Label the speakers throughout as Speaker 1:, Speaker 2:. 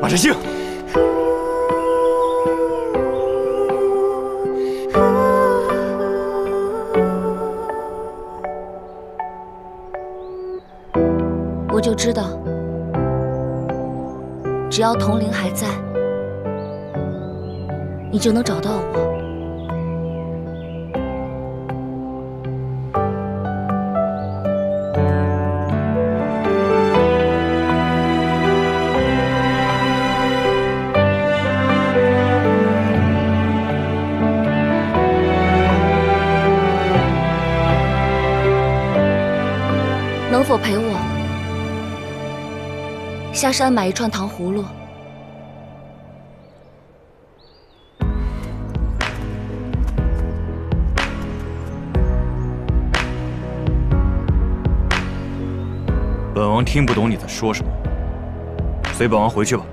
Speaker 1: 马振兴。
Speaker 2: 我就知道，只要铜铃还在，你就能找到我。否陪我下山买一串糖葫芦？
Speaker 1: 本王听不懂你在说什么，随本王回去吧。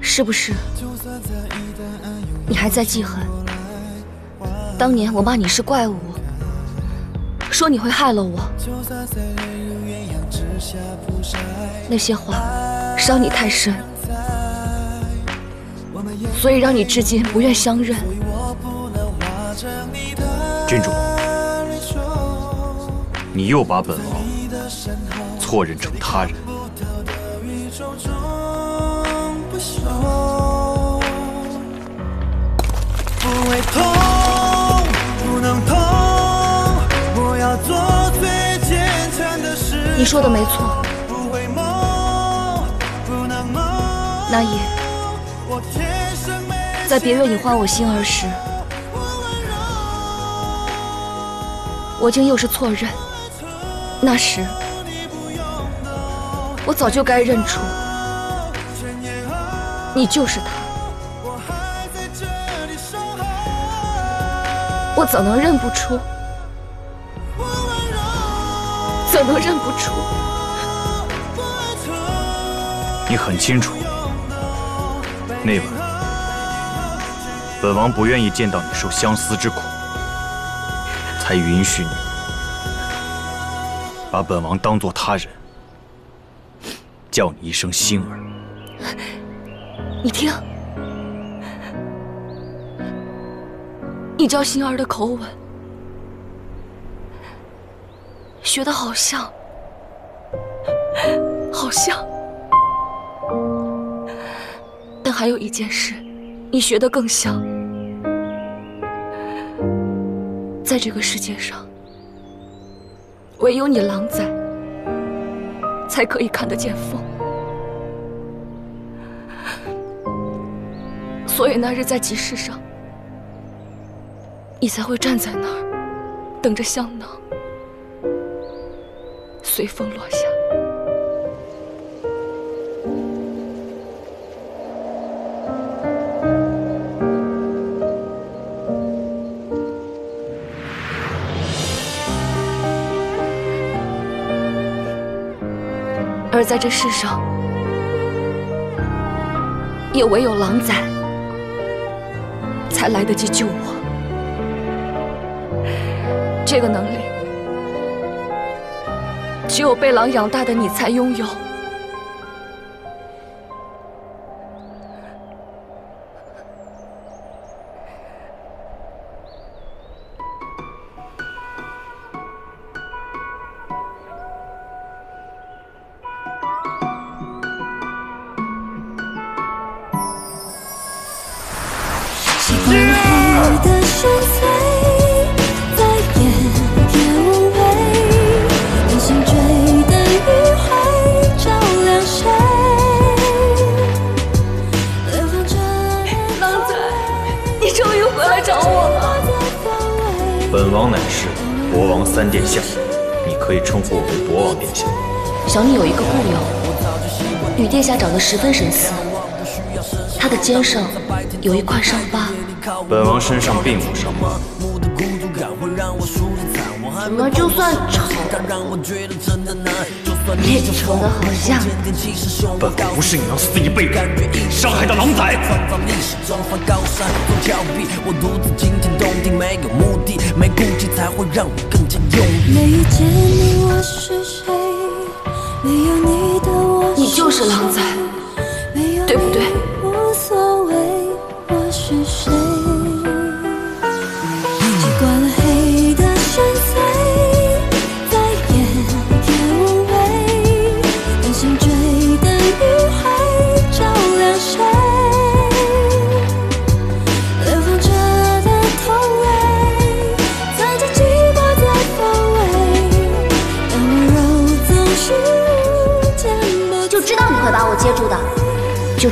Speaker 2: 是不是？你还在记恨？当年我骂你是怪物，说你会害了我，那些话伤你太深，所以让你至今不愿相认。
Speaker 1: 郡主，你又把本王错认成
Speaker 2: 说的没错，那夜在别院你唤我心儿时，我竟又是错认。那时我早就该认出，你就是他。我怎能认不出？怎能认不出？
Speaker 1: 你很清楚，那晚本王不愿意见到你受相思之苦，才允许你把本王当做他人，叫你一声星儿。
Speaker 2: 你听，你叫星儿的口吻，学的好像，好像。但还有一件事，你学的更像。在这个世界上，唯有你狼在，才可以看得见风。所以那日在集市上，你才会站在那儿，等着香囊随风落下。而在这世上，也唯有狼崽才来得及救我。这个能力，只有被狼养大的你才拥有。十分神似，他的肩上有一块伤疤。
Speaker 1: 本王身上并无伤疤，
Speaker 2: 怎么就算丑，你也丑的好像。
Speaker 1: 本王不是你能肆意背叛、伤害的狼崽。
Speaker 3: 没遇见你，我是谁？没有你的我。
Speaker 2: 就是狼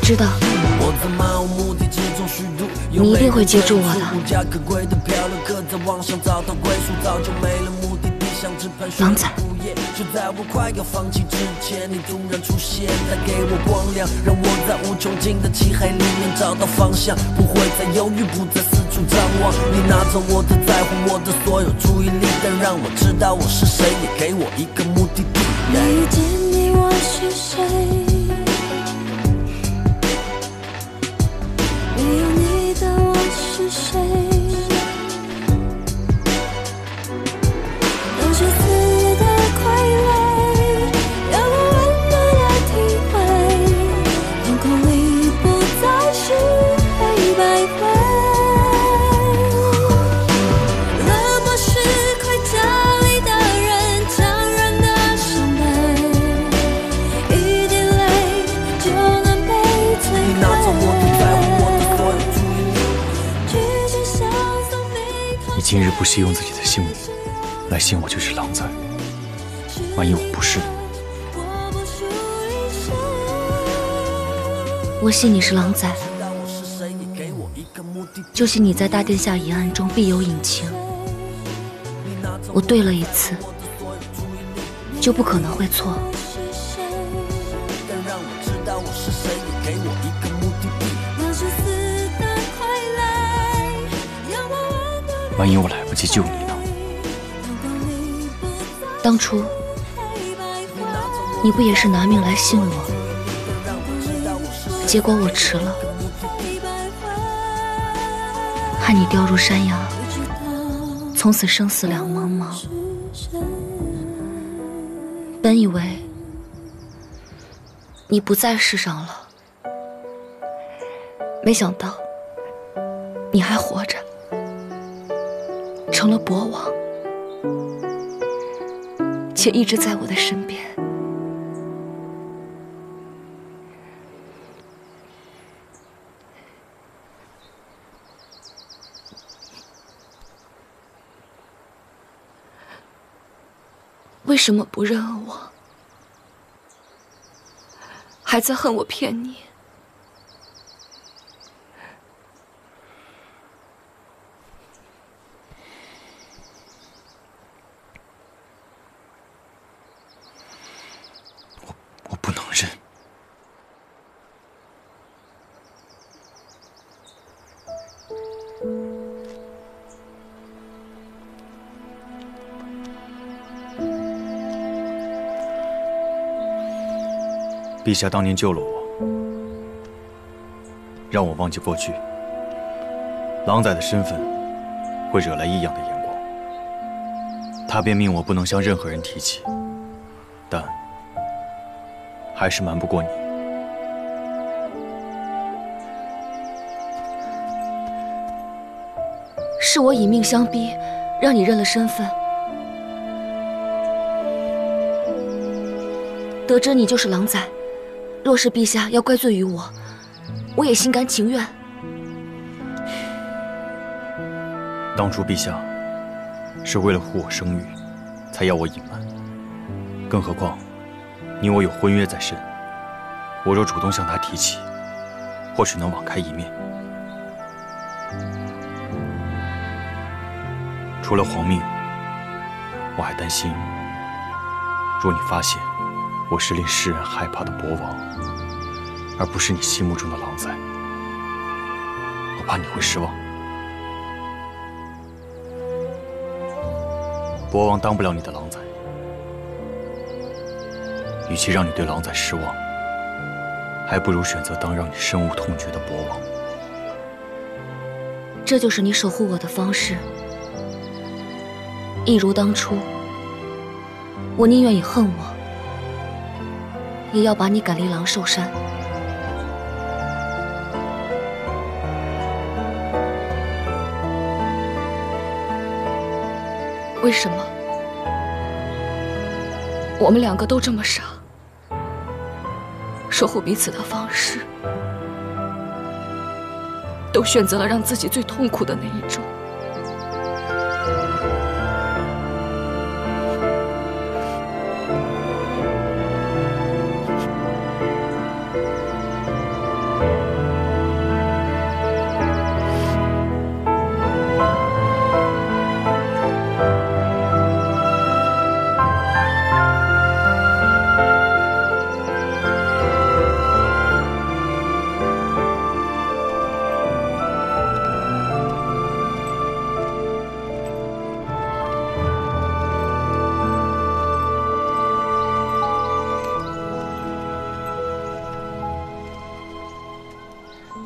Speaker 2: 知道你一定会接住我的。狼崽，
Speaker 4: 就在我快要放弃之前，你突然出现，带给我光亮，让我在无穷尽的漆黑里面找到方向，不会再犹豫，不再四处张望。你拿走我的在乎，我的所有注意力，但让我知道我是谁，也给我一个目的地。
Speaker 3: 没遇见你，我是谁？不
Speaker 1: 惜用自己的性命来信我就是狼崽，万一我不是，
Speaker 3: 我不属于。
Speaker 2: 我信你是狼崽。就信你在大殿下一案中必有隐情。我对了一次，就不可能会错。
Speaker 1: 万一我来救你呢？
Speaker 2: 当初。你不也是拿命来信我？结果我迟了，害你掉入山崖，从此生死两茫茫。本以为你不在世上了，没想到你还活着，成了博王，且一直在我的身边。为什么不认我？还在恨我骗你？
Speaker 1: 陛下当年救了我，让我忘记过去。狼崽的身份会惹来异样的眼光，他便命我不能向任何人提起，但还是瞒不过你。
Speaker 2: 是我以命相逼，让你认了身份。得知你就是狼崽，若是陛下要怪罪于我，我也心甘情愿。
Speaker 1: 当初陛下是为了护我声誉，才要我隐瞒。更何况你我有婚约在身，我若主动向他提起，或许能网开一面。除了皇命，我还担心，若你发现我是令世人害怕的博王，而不是你心目中的狼崽，我怕你会失望。博王当不了你的狼崽，与其让你对狼崽失望，还不如选择当让你深恶痛绝的博王。
Speaker 2: 这就是你守护我的方式。一如当初，我宁愿你恨我，也要把你赶离狼兽山。为什么我们两个都这么傻？守护彼此的方式，都选择了让自己最痛苦的那一种。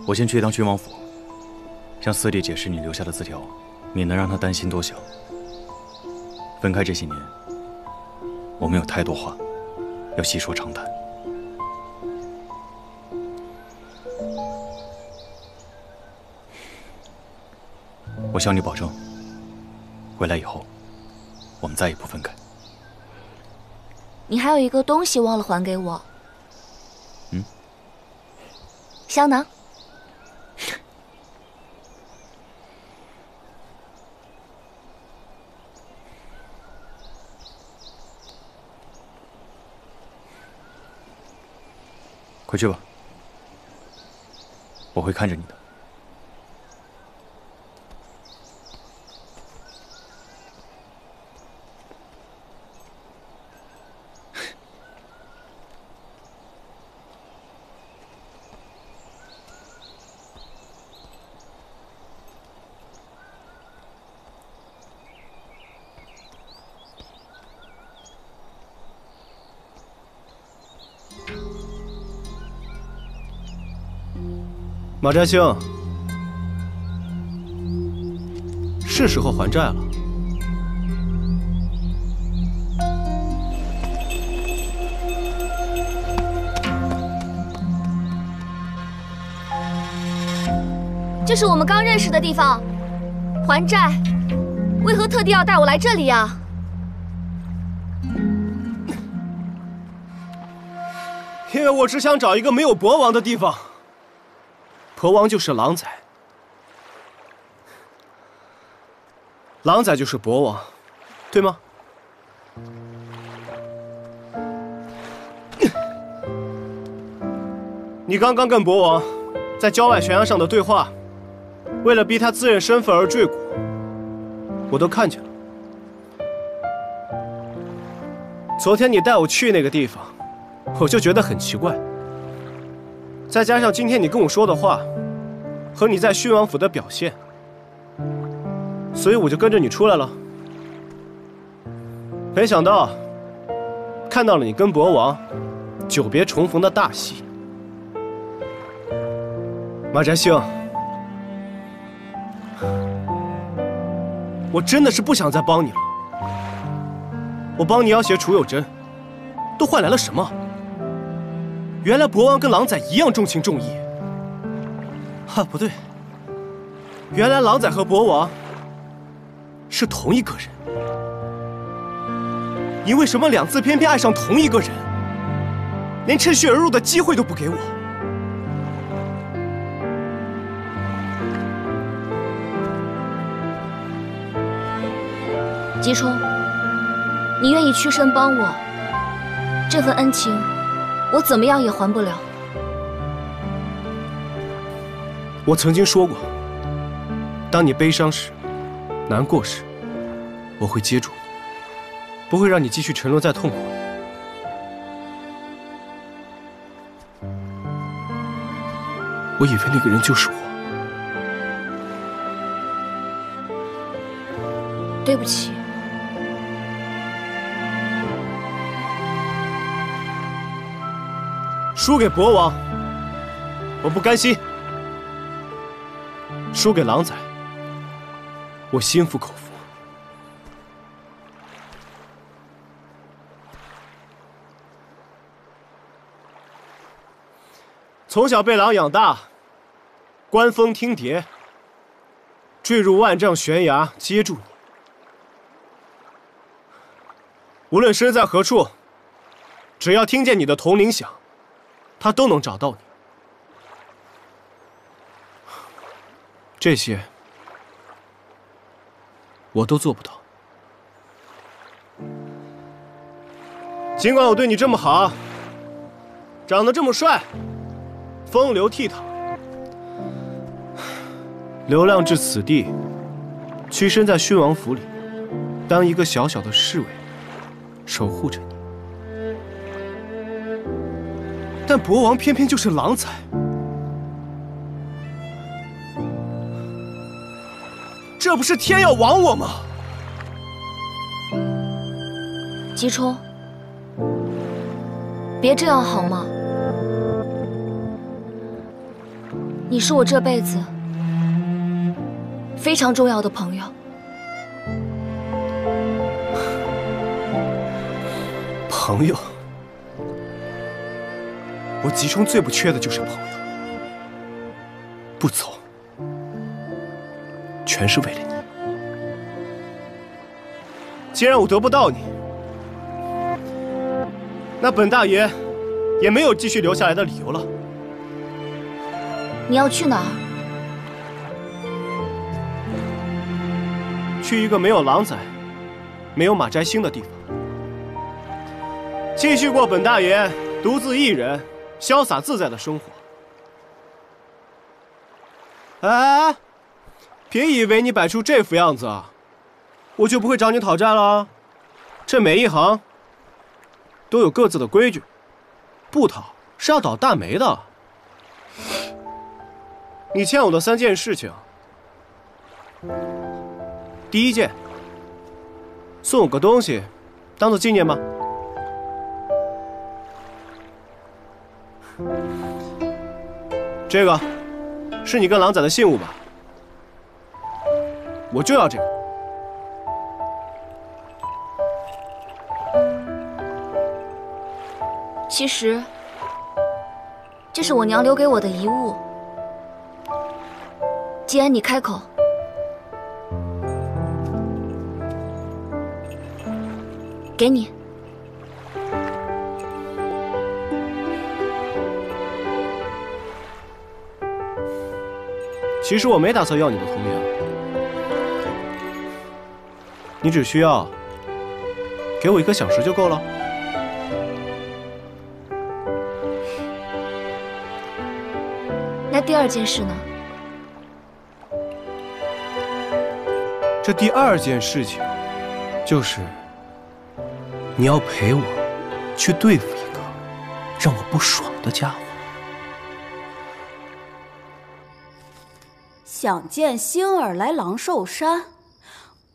Speaker 1: 我先去一趟郡王府，向四弟解释你留下的字条，免得让他担心多想。分开这些年，我们有太多话要细说长谈。我向你保证，回来以后，我们再也不分开。
Speaker 2: 你还有一个东西忘了还给我。
Speaker 1: 嗯。
Speaker 2: 香囊。
Speaker 1: 快去吧，我会看着你的。
Speaker 5: 马占星，是时候还债了。
Speaker 2: 这是我们刚认识的地方，还债，为何特地要带我来这里呀？
Speaker 5: 因为我只想找一个没有国王的地方。婆王就是狼崽，狼崽就是博王，对吗？你刚刚跟博王在郊外悬崖上的对话，为了逼他自认身份而坠谷，我都看见了。昨天你带我去那个地方，我就觉得很奇怪。再加上今天你跟我说的话，和你在郡王府的表现，所以我就跟着你出来了。没想到看到了你跟博王久别重逢的大戏。马占星，我真的是不想再帮你了。我帮你要挟楚有贞，都换来了什么？原来博王跟狼崽一样重情重义。啊，不对，原来狼崽和博王是同一个人。你为什么两次偏偏爱上同一个人，连趁虚而入的机会都不给我？
Speaker 2: 吉冲，你愿意屈身帮我，这份恩情。我怎么样也还不了。
Speaker 5: 我曾经说过，当你悲伤时、难过时，我会接住你，不会让你继续沉沦在痛苦里。我以为那个人就是我。
Speaker 2: 对不起。
Speaker 5: 输给博王，我不甘心；输给狼崽，我心服口服。从小被狼养大，观风听蝶，坠入万丈悬崖接住你。无论身在何处，只要听见你的铜铃响，他都能找到你。这些我都做不到。尽管我对你这么好，长得这么帅，风流倜傥，流浪至此地，屈身在郡王府里，当一个小小的侍卫。守护着你，但博王偏偏就是狼才，这不是天要亡我吗？
Speaker 2: 吉冲，别这样好吗？你是我这辈子非常重要的朋友。
Speaker 5: 朋友，我吉冲最不缺的就是朋友。不走，全是为了你。既然我得不到你，那本大爷也没有继续留下来的理由了。
Speaker 2: 你要去哪儿？
Speaker 5: 去一个没有狼崽、没有马摘星的地方。继续过本大爷独自一人潇洒自在的生活。哎，别以为你摆出这副样子，我就不会找你讨债了。这每一行都有各自的规矩，不讨是要倒大霉的。你欠我的三件事情，第一件，送我个东西，当做纪念吧。这个是你跟狼仔的信物吧？我就要这个。
Speaker 2: 其实，这是我娘留给我的遗物。既然你开口，给你。
Speaker 5: 其实我没打算要你的同名，你只需要给我一颗小石就够了。
Speaker 2: 那第二件事呢？
Speaker 5: 这第二件事情就是你要陪我去对付一个让我不爽的家伙。
Speaker 6: 想见星儿来狼兽山，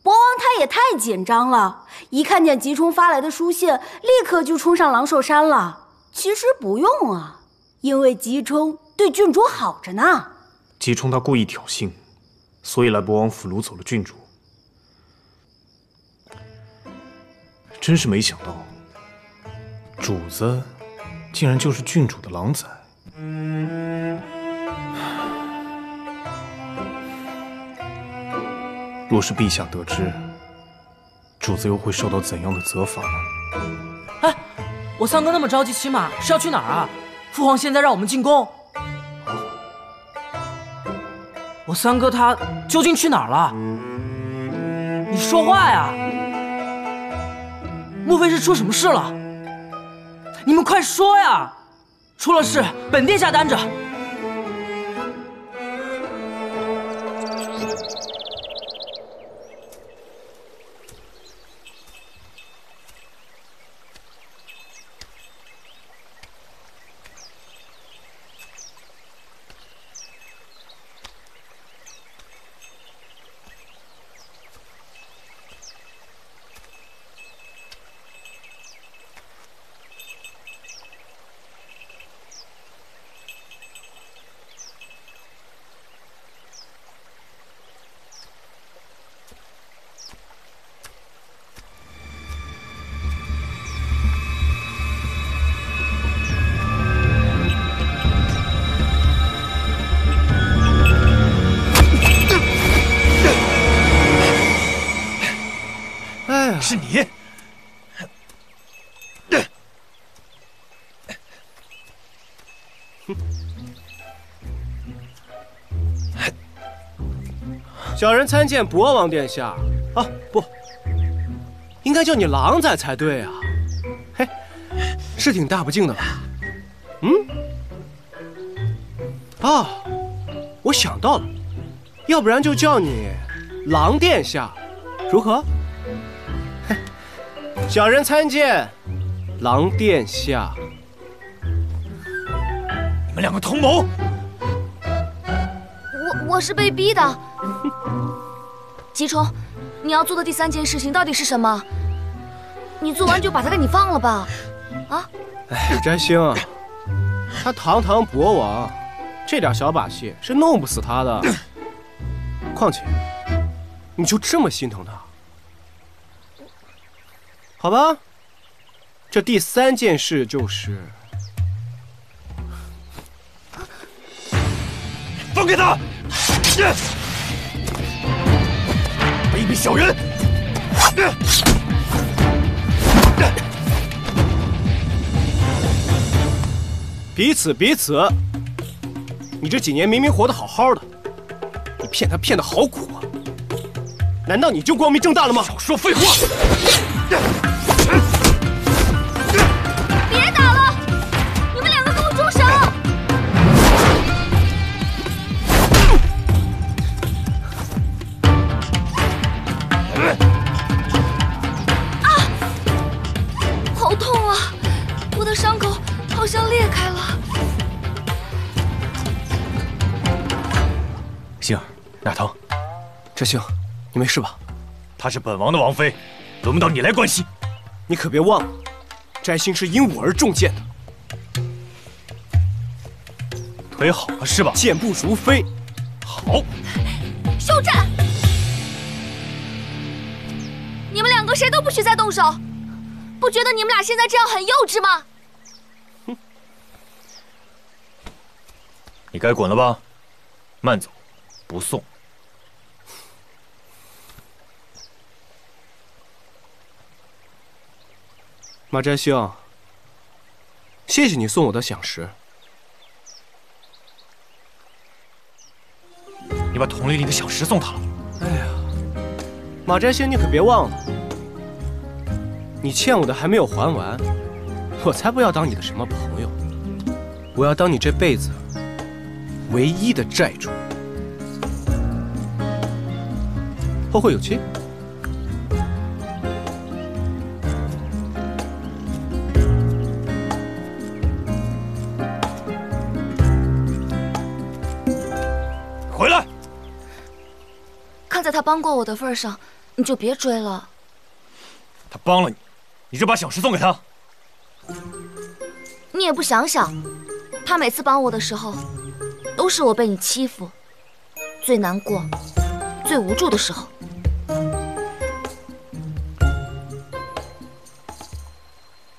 Speaker 6: 博王他也太紧张了，一看见吉冲发来的书信，立刻就冲上狼兽山了。其实不用啊，因为吉冲对郡主好着呢。
Speaker 7: 吉冲他故意挑衅，所以来博王府掳走了郡主。真是没想到，主子竟然就是郡主的狼崽。若是陛下得知，主子又会受到怎样的责罚呢？
Speaker 8: 哎，我三哥那么着急骑马，是要去哪儿啊？父皇现在让我们进宫。我三哥他究竟去哪儿了？你说话呀！莫非是出什么事了？你们快说呀！出了事，本殿下担着。
Speaker 5: 小人参见博王殿下。啊，不，应该叫你狼崽才对啊。嘿，是挺大不敬的吧？嗯？啊，我想到了，要不然就叫你狼殿下，如何？嘿，小人参见狼殿下。
Speaker 7: 你们两个同谋！
Speaker 3: 我我是被逼的。吉冲，你要做的第三件事情到底是什么？你做完就把他给你放了吧。啊？
Speaker 5: 哎，摘星，他堂堂博王，这点小把戏是弄不死他的。况且，你就这么心疼他？好吧，这第三件事就是
Speaker 7: 放开他！小人！
Speaker 5: 彼此彼此。你这几年明明活得好好的，你骗他骗得好苦啊！难道你就光明正大了吗？
Speaker 7: 少说废话！
Speaker 5: 这星，你没事吧？
Speaker 7: 她是本王的王妃，轮不到你来关心。
Speaker 5: 你可别忘了，摘星是因我而中箭的。
Speaker 7: 腿好了是吧？
Speaker 5: 健步如飞。
Speaker 7: 好。
Speaker 3: 休战！你们两个谁都不许再动手！不觉得你们俩现在这样很幼稚吗？
Speaker 1: 哼你该滚了吧？慢走，不送。
Speaker 5: 马摘星，谢谢你送我的响石。
Speaker 7: 你把铜铃里的响石送他了。
Speaker 5: 哎呀，马摘星，你可别忘了，你欠我的还没有还完，我才不要当你的什么朋友，我要当你这辈子唯一的债主。后会有期。
Speaker 3: 帮过我的份上，你就别追了。
Speaker 7: 他帮了你，你就把小石送给他。
Speaker 3: 你也不想想，他每次帮我的时候，都是我被你欺负，最难过、最无助的时候。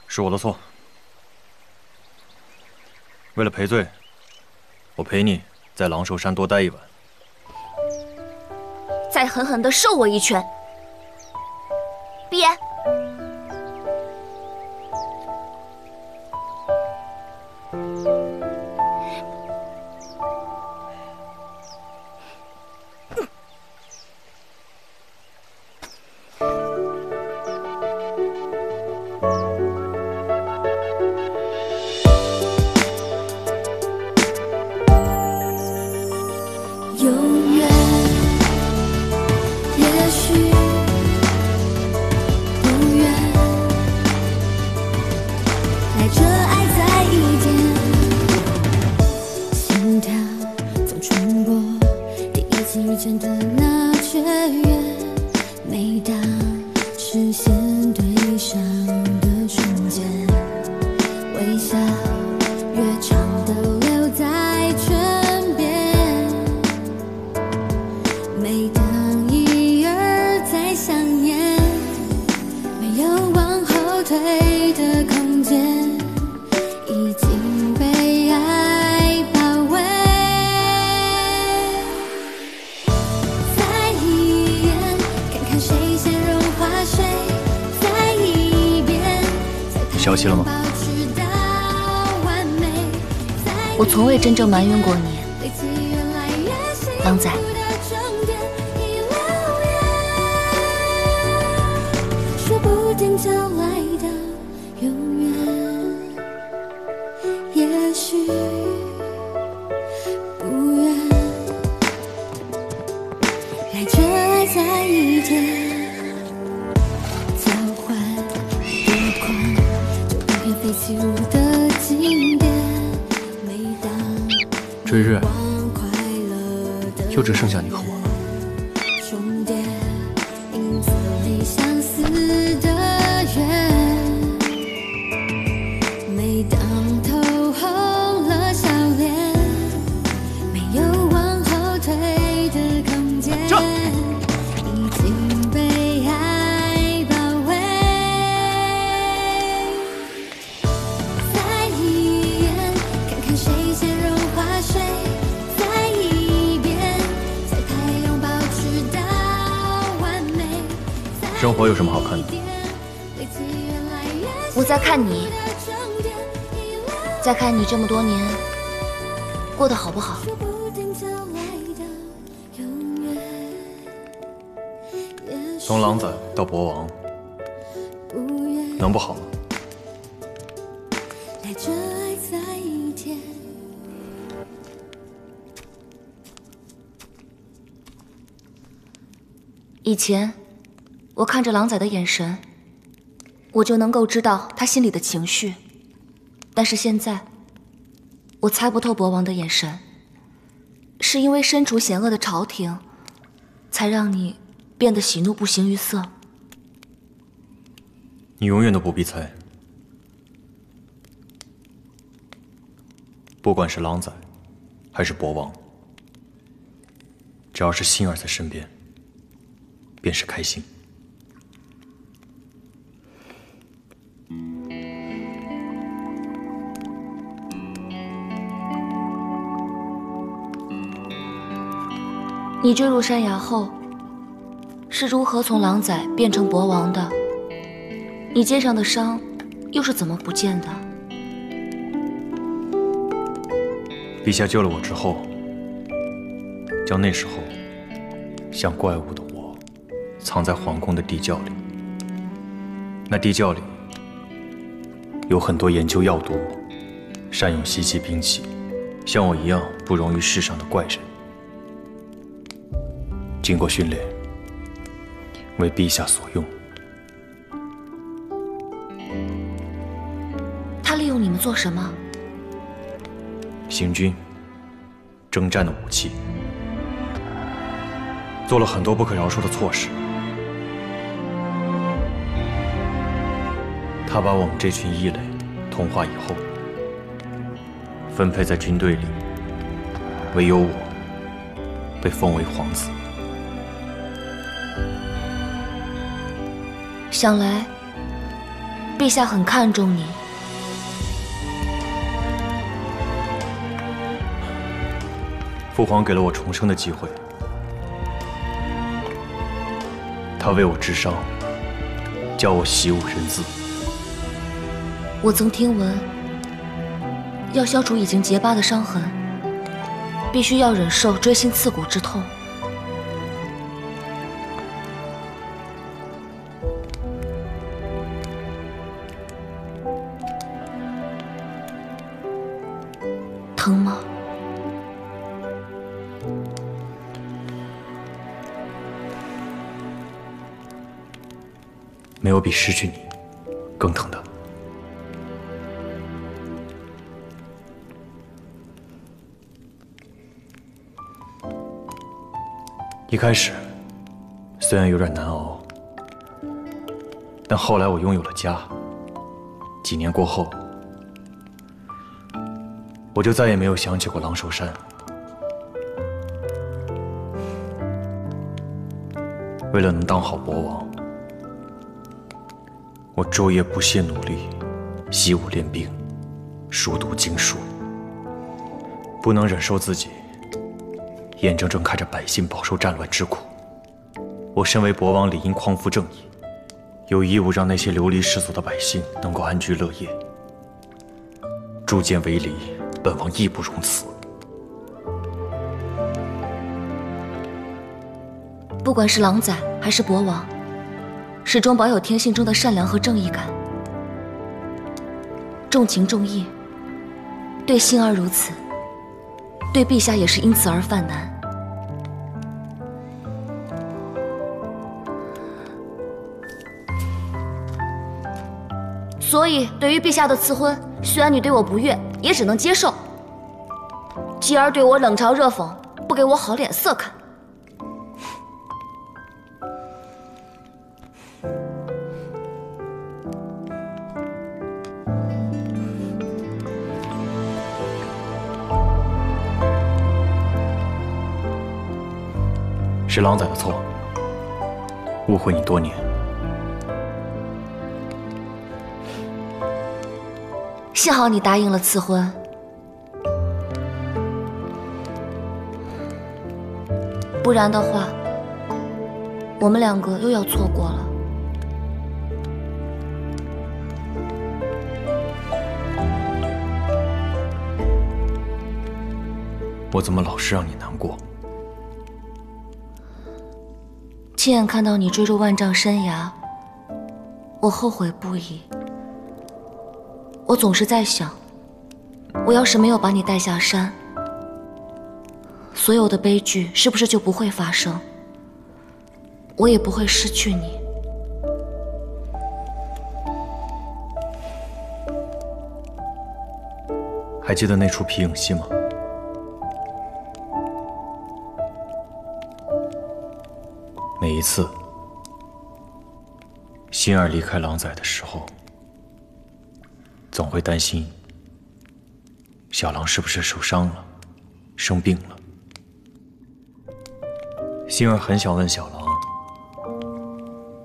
Speaker 1: 是我的错。为了赔罪，我陪你在狼兽山多待一晚。
Speaker 3: 再狠狠地受我一拳。闭眼
Speaker 2: 我从未真正埋怨过你，狼仔。
Speaker 3: 说不定
Speaker 7: 追日，就只剩下你和我
Speaker 3: 看你，再
Speaker 1: 看
Speaker 2: 你这么多年过得好不好。
Speaker 1: 从狼崽到国王，能不好吗？
Speaker 2: 以前，我看着狼崽的眼神，我就能够知道他心里的情绪。但是现在，我猜不透博王的眼神，是因为身处险恶的朝廷，才让你变得喜怒不形于色。
Speaker 1: 你永远都不必猜。不管是狼崽，还是博王，只要是心儿在身边，便是开心。
Speaker 2: 你坠入山崖后，是如何从狼崽变成国王的？你肩上的伤，又是怎么不见的？
Speaker 1: 陛下救了我之后，将那时候像怪物的我藏在皇宫的地窖里。那地窖里有很多研究药毒、善用稀奇兵器，像我一样不容于世上的怪人。经过训练，为陛下所用。
Speaker 2: 他利用你们做什么？
Speaker 1: 行军、征战的武器，做了很多不可饶恕的错事。他把我们这群异类同化以后，分配在军队里，唯有我被封为皇子。
Speaker 2: 想来，陛下很看重你。
Speaker 1: 父皇给了我重生的机会，他为我治伤，教我习武认字。
Speaker 2: 我曾听闻，要消除已经结疤的伤痕，必须要忍受锥心刺骨之痛。疼吗？
Speaker 1: 没有比失去你更疼的。一开始虽然有点难熬，但后来我拥有了家。几年过后，我就再也没有想起过狼首山。为了能当好国王，我昼夜不懈努力，习武练兵，熟读经书，不能忍受自己眼睁睁看着百姓饱受战乱之苦。我身为国王，理应匡扶正义，有义务让那些流离失所的百姓能够安居乐业。铸剑为犁，本王义不容辞。
Speaker 2: 不管是狼崽还是博王，始终保有天性中的善良和正义感，重情重义。对心儿如此，对陛下也是因此而犯难。所以，对于陛下的赐婚，虽然你对我不悦，也只能接受。继而对我冷嘲热讽，不给我好脸色看。
Speaker 1: 是狼崽的错，误会你多年。
Speaker 2: 幸好你答应了赐婚，不然的话，我们两个又要错过了。
Speaker 1: 我怎么老是让你难过？
Speaker 2: 亲眼看到你坠入万丈山崖，我后悔不已。我总是在想，我要是没有把你带下山，所有的悲剧是不是就不会发生？我也不会失去你。
Speaker 1: 还记得那出皮影戏吗？每一次，心儿离开狼崽的时候，总会担心小狼是不是受伤了、生病了。星儿很想问小狼，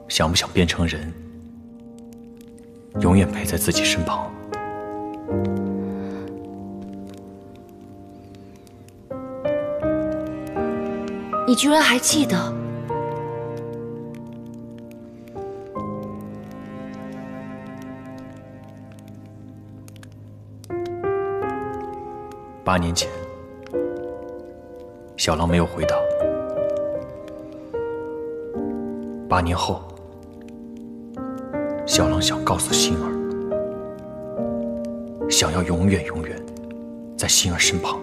Speaker 1: 想不想变成人，永远陪在自己身旁。
Speaker 2: 你居然还记得？
Speaker 1: 八年前，小狼没有回答。八年后，小狼想告诉心儿，想要永远永远在心儿身旁。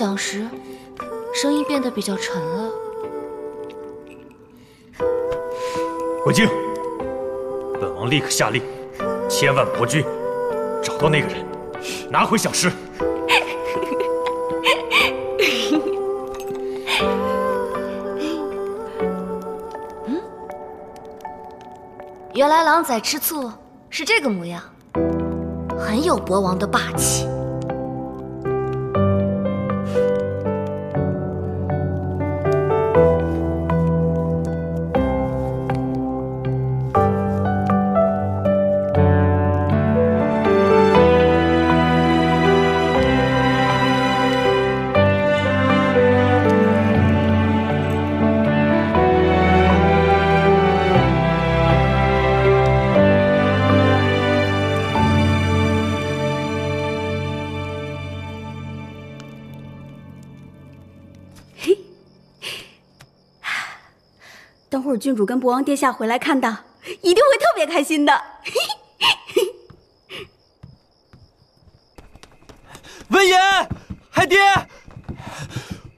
Speaker 2: 响时，声音变得比较沉了。
Speaker 1: 回京！本王立刻下令，千万国军找到那个人，拿回响石。
Speaker 2: 原来狼崽吃醋是这个模样，很有博王的霸气。
Speaker 6: 郡主跟博王殿下回来看到，一定会特别开心的。
Speaker 8: 文言，海爹，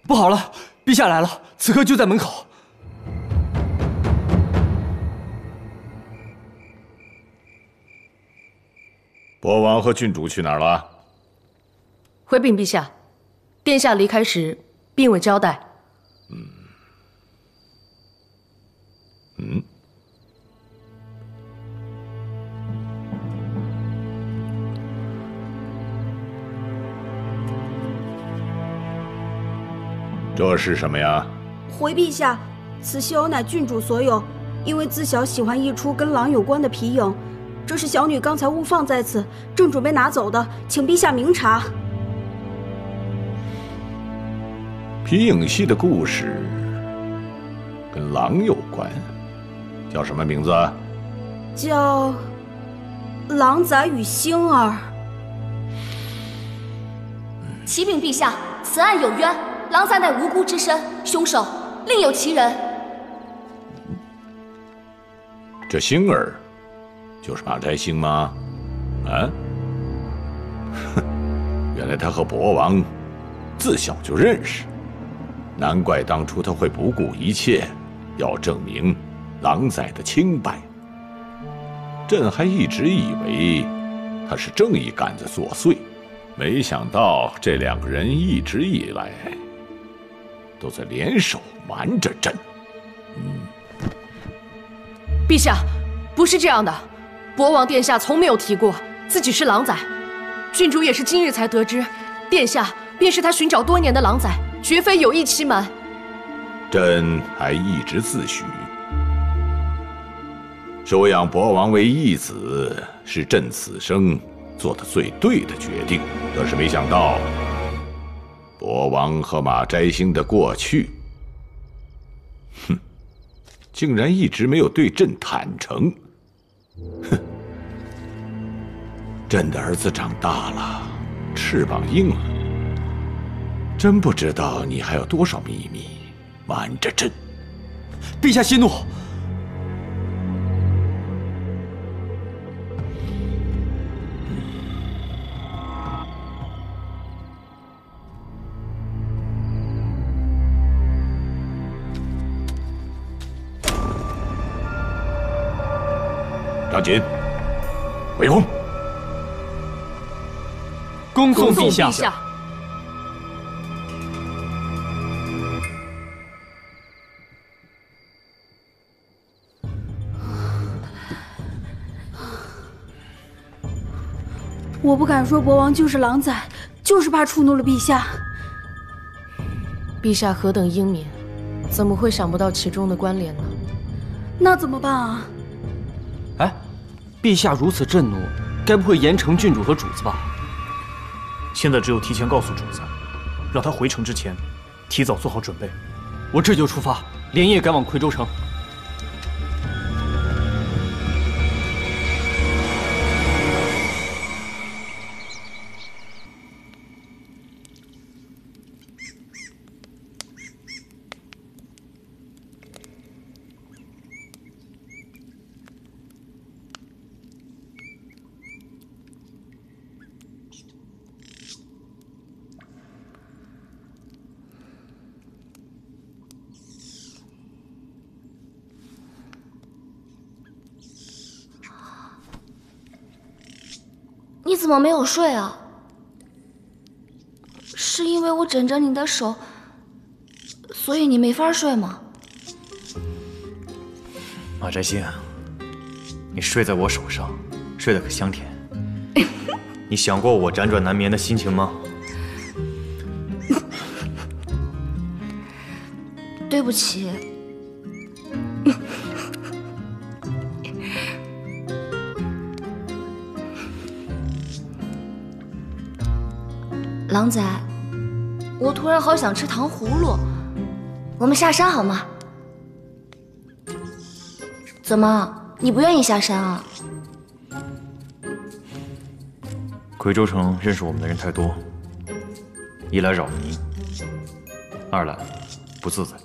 Speaker 8: 不好了，陛下来了，此刻就在门口。
Speaker 9: 博王和郡主去哪儿了？
Speaker 10: 回禀陛下，
Speaker 9: 殿下离开时并未交代。
Speaker 10: 这是什么呀？
Speaker 6: 回陛下，此绣偶乃郡主所有，因为自小喜欢一出跟狼有关的皮影，这是小女刚才误放在此，正准备拿走的，请陛下明察。
Speaker 10: 皮影戏的故事跟狼有关，叫什么名字？
Speaker 6: 叫狼崽与星儿。
Speaker 2: 启禀陛下，此案有冤，狼仔乃无辜之身，凶手另有其人。
Speaker 10: 这星儿就是马摘星吗？啊？哼，原来他和博王自小就认识，难怪当初他会不顾一切要证明狼仔的清白。朕还一直以为他是正义感在作祟，没想到这两个人一直以来都在联手瞒着朕。
Speaker 9: 嗯陛下，不是这样的，博王殿下从没有提过自己是狼崽，郡主也是今日才得知，殿下便是他寻找多年的狼崽，绝非有意欺瞒。
Speaker 10: 朕还一直自诩，收养博王为义子是朕此生做的最对的决定。可是没想到，国王和马摘星的过去，哼，竟然一直没有对朕坦诚。哼，朕的儿子长大了，翅膀硬了，真不知道你还有多少秘密瞒着朕。
Speaker 8: 陛下息怒。
Speaker 10: 回宫。
Speaker 8: 恭送陛下。
Speaker 9: 下。
Speaker 6: 我不敢说博王就是狼崽，就是怕触怒了陛下。
Speaker 9: 陛下何等英明，怎么会想不到其中的关联呢？
Speaker 6: 那怎么办啊？
Speaker 8: 哎，陛下如此震怒，该不会严惩郡主和主子吧？
Speaker 7: 现在只有提前告诉主子，让他回城之前，提早做好准备。
Speaker 8: 我这就出发，连夜赶往夔州城。
Speaker 2: 么没有睡啊？是因为我枕着你的手，所以你没法睡吗？
Speaker 1: 马摘星，你睡在我手上，睡得可香甜。你想过我辗转难眠的心情吗？
Speaker 2: 对不起。狼仔，我突然好想吃糖葫芦，我们下山好吗？怎么，你不愿意下山啊？
Speaker 1: 夔州城认识我们的人太多，一来扰民，二来不自在。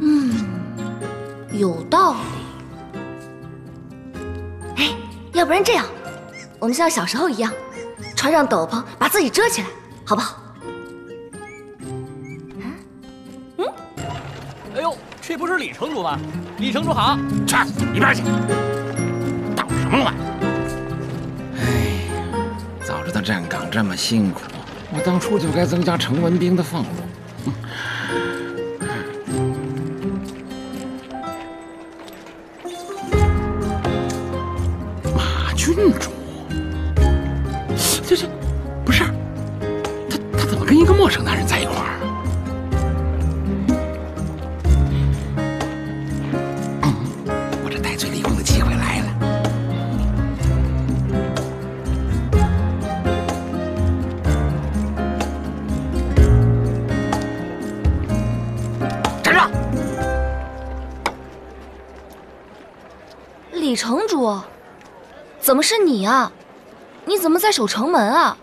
Speaker 2: 嗯，有道理。哎，要不然这样，我们像小时候一样，穿上斗篷，把自己遮起来，好不好？
Speaker 8: 嗯哎呦，这不是李城主吗？李城主好。
Speaker 11: 去一边去！捣什么乱？哎，早知道站岗这么辛苦，我当初就该增加程文兵的俸禄。这这不是他他怎么跟一个陌生男人在一块儿？我这戴罪立功的机会来了。站住！
Speaker 2: 李城主，怎么是你啊？你怎么在守城门啊？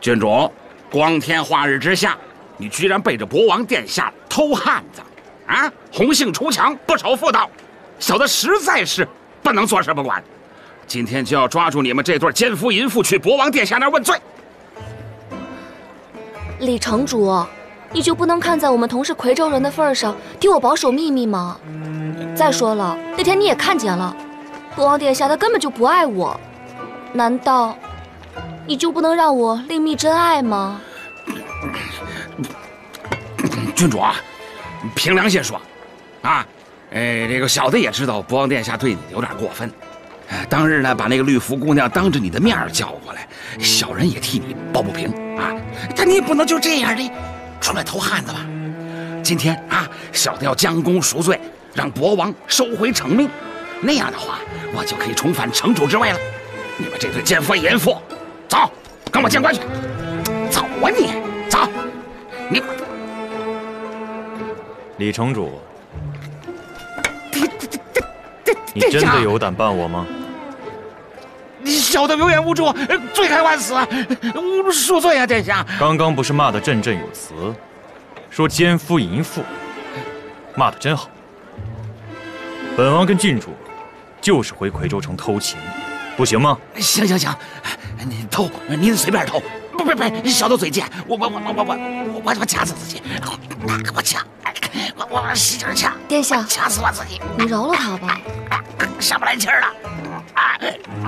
Speaker 11: 郡主，光天化日之下，你居然背着博王殿下偷汉子，啊！红杏出墙，不守妇道，小的实在是不能坐视不管。今天就要抓住你们这对奸夫淫妇，去博王殿下那儿问罪。
Speaker 2: 李城主，你就不能看在我们同是夔州人的份上，替我保守秘密吗？再说了，那天你也看见了，国王殿下他根本就不爱我，难道你就不能让我另觅真爱吗？
Speaker 11: 郡主啊，凭良心说，啊，呃，这个小的也知道博王殿下对你有点过分。呃当日呢，把那个绿服姑娘当着你的面儿叫过来，小人也替你抱不平啊。但你也不能就这样的出来偷汉子吧？今天啊，小的要将功赎罪，让博王收回成命，那样的话，我就可以重返城主之位了。你们这对奸夫淫妇，走，跟我见官去。走啊你，走，你。
Speaker 1: 李城主，你真的有胆办我吗？
Speaker 11: 你小的有眼无珠，呃罪该万死，呃恕罪啊，殿下。
Speaker 1: 刚刚不是骂得振振有词，说奸夫淫妇，骂得真好。本王跟郡主就是回夔州城偷情，不行吗？
Speaker 11: 行行行，你偷您随便偷，不不不，小的嘴贱，我我我我我我我我掐死自己，我掐，我我使劲掐，
Speaker 2: 殿下，
Speaker 11: 掐死我自己，
Speaker 2: 你饶了他吧。
Speaker 11: 上不来气儿了。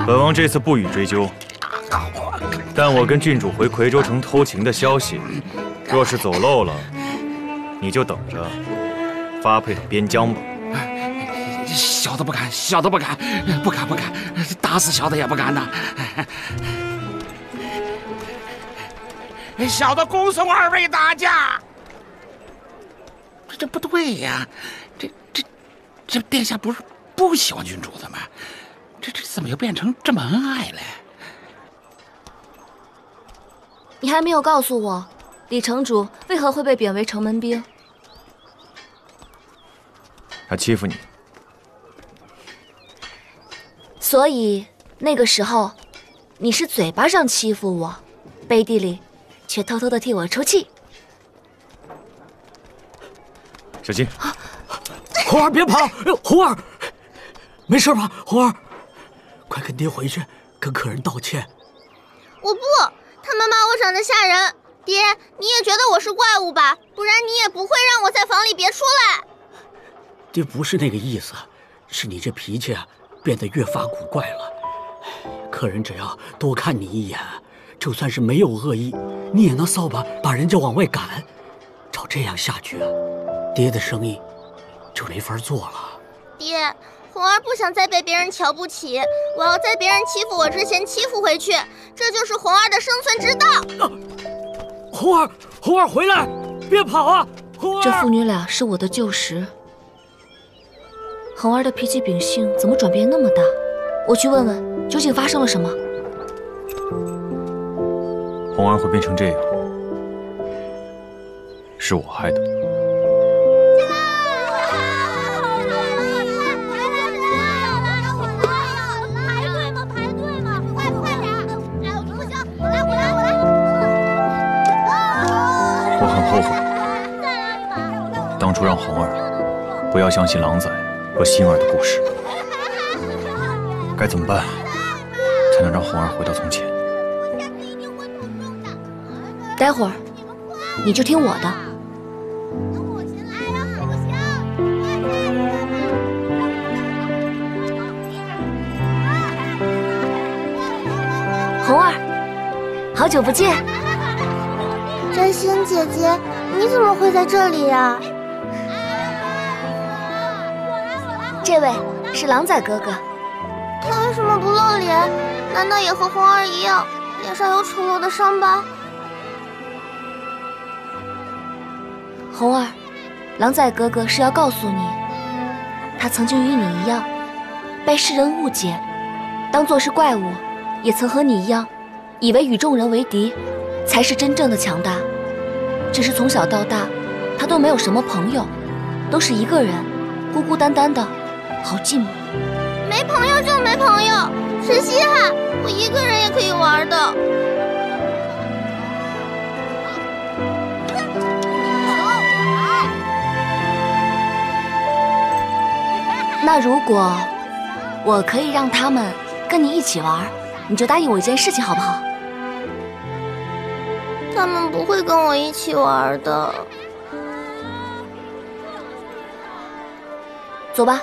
Speaker 1: 本王这次不予追究，但我跟郡主回夔州城偷情的消息，若是走漏了，你就等着发配到边疆吧。
Speaker 11: 小的不敢，小的不敢，不敢不敢，打死小的也不敢呐。小的恭送二位大驾。这这不对呀，这这这殿下不是不喜欢郡主的吗？这这怎么又变成这么恩爱了？
Speaker 2: 你还没有告诉我，李城主为何会被贬为城门兵？
Speaker 1: 他欺负你，
Speaker 2: 所以那个时候，你是嘴巴上欺负我，背地里却偷偷的替我出气。
Speaker 1: 小心！
Speaker 12: 红儿别跑！红儿，没事吧？红儿，快跟爹回去，跟客人道歉。
Speaker 13: 我不，他们骂我长得吓人。爹，你也觉得我是怪物吧？不然你也不会让我在房里别出来。
Speaker 12: 爹不是那个意思，是你这脾气啊，变得越发古怪了。客人只要多看你一眼，就算是没有恶意，你也拿扫把把人家往外赶。照这样下去啊，爹的生意就没法做了。
Speaker 13: 爹，红儿不想再被别人瞧不起，我要在别人欺负我之前欺负回去，这就是红儿的生存之道。
Speaker 12: 红儿，红儿回来，别跑啊！红儿，
Speaker 2: 这父女俩是我的旧识。恒儿的脾气秉性怎么转变那么大？我去问问，究竟发生了什么？
Speaker 1: 红儿会变成这样，是我害的。我很后悔，当初让红儿不要相信狼崽和心儿的故事。该怎么办，才能让红儿回到从前？
Speaker 2: 待会儿你就听我的。红儿，好久不见。
Speaker 13: 摘星姐姐，你怎么会在这里呀？
Speaker 2: 这位是狼仔哥哥，
Speaker 13: 他为什么不露脸？难道也和红儿一样，脸上有丑陋的伤疤？
Speaker 2: 红儿，狼仔哥哥是要告诉你，他曾经与你一样，被世人误解，当作是怪物，也曾和你一样，以为与众人为敌，才是真正的强大。只是从小到大，他都没有什么朋友，都是一个人，孤孤单单的，好寂寞。
Speaker 13: 没朋友就没朋友，谁稀罕？我一个人也可以玩的。
Speaker 2: 那如果我可以让他们跟你一起玩，你就答应我一件事情好不好？
Speaker 13: 他们不会跟我一起玩的。
Speaker 2: 走吧，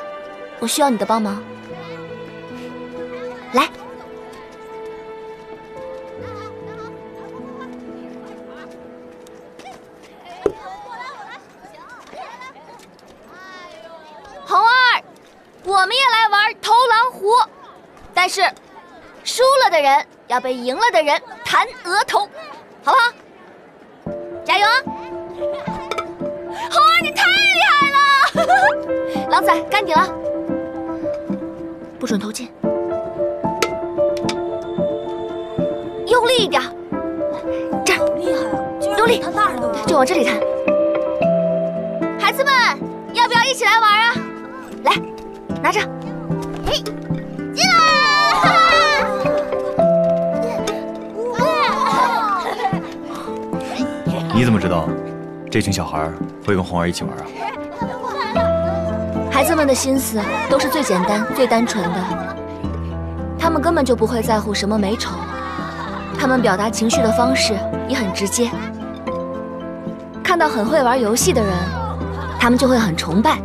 Speaker 2: 我需要你的帮忙。来，红儿，我们也来玩投狼壶，但是输了的人要被赢了的人弹额头，好不好？加油啊！红儿，你太厉害了！狼仔，该你了，不准投进，用力一点，这儿，
Speaker 6: 厉害啊！
Speaker 2: 用力，
Speaker 6: 弹那儿呢，
Speaker 2: 就往这里弹。孩子们，要不要一起来玩啊？来，拿着，嘿，进来
Speaker 1: 你怎么知道这群小孩会跟红儿一起玩啊？
Speaker 2: 孩子们的心思都是最简单、最单纯的，他们根本就不会在乎什么美丑，他们表达情绪的方式也很直接。看到很会玩游戏的人，他们就会很崇拜。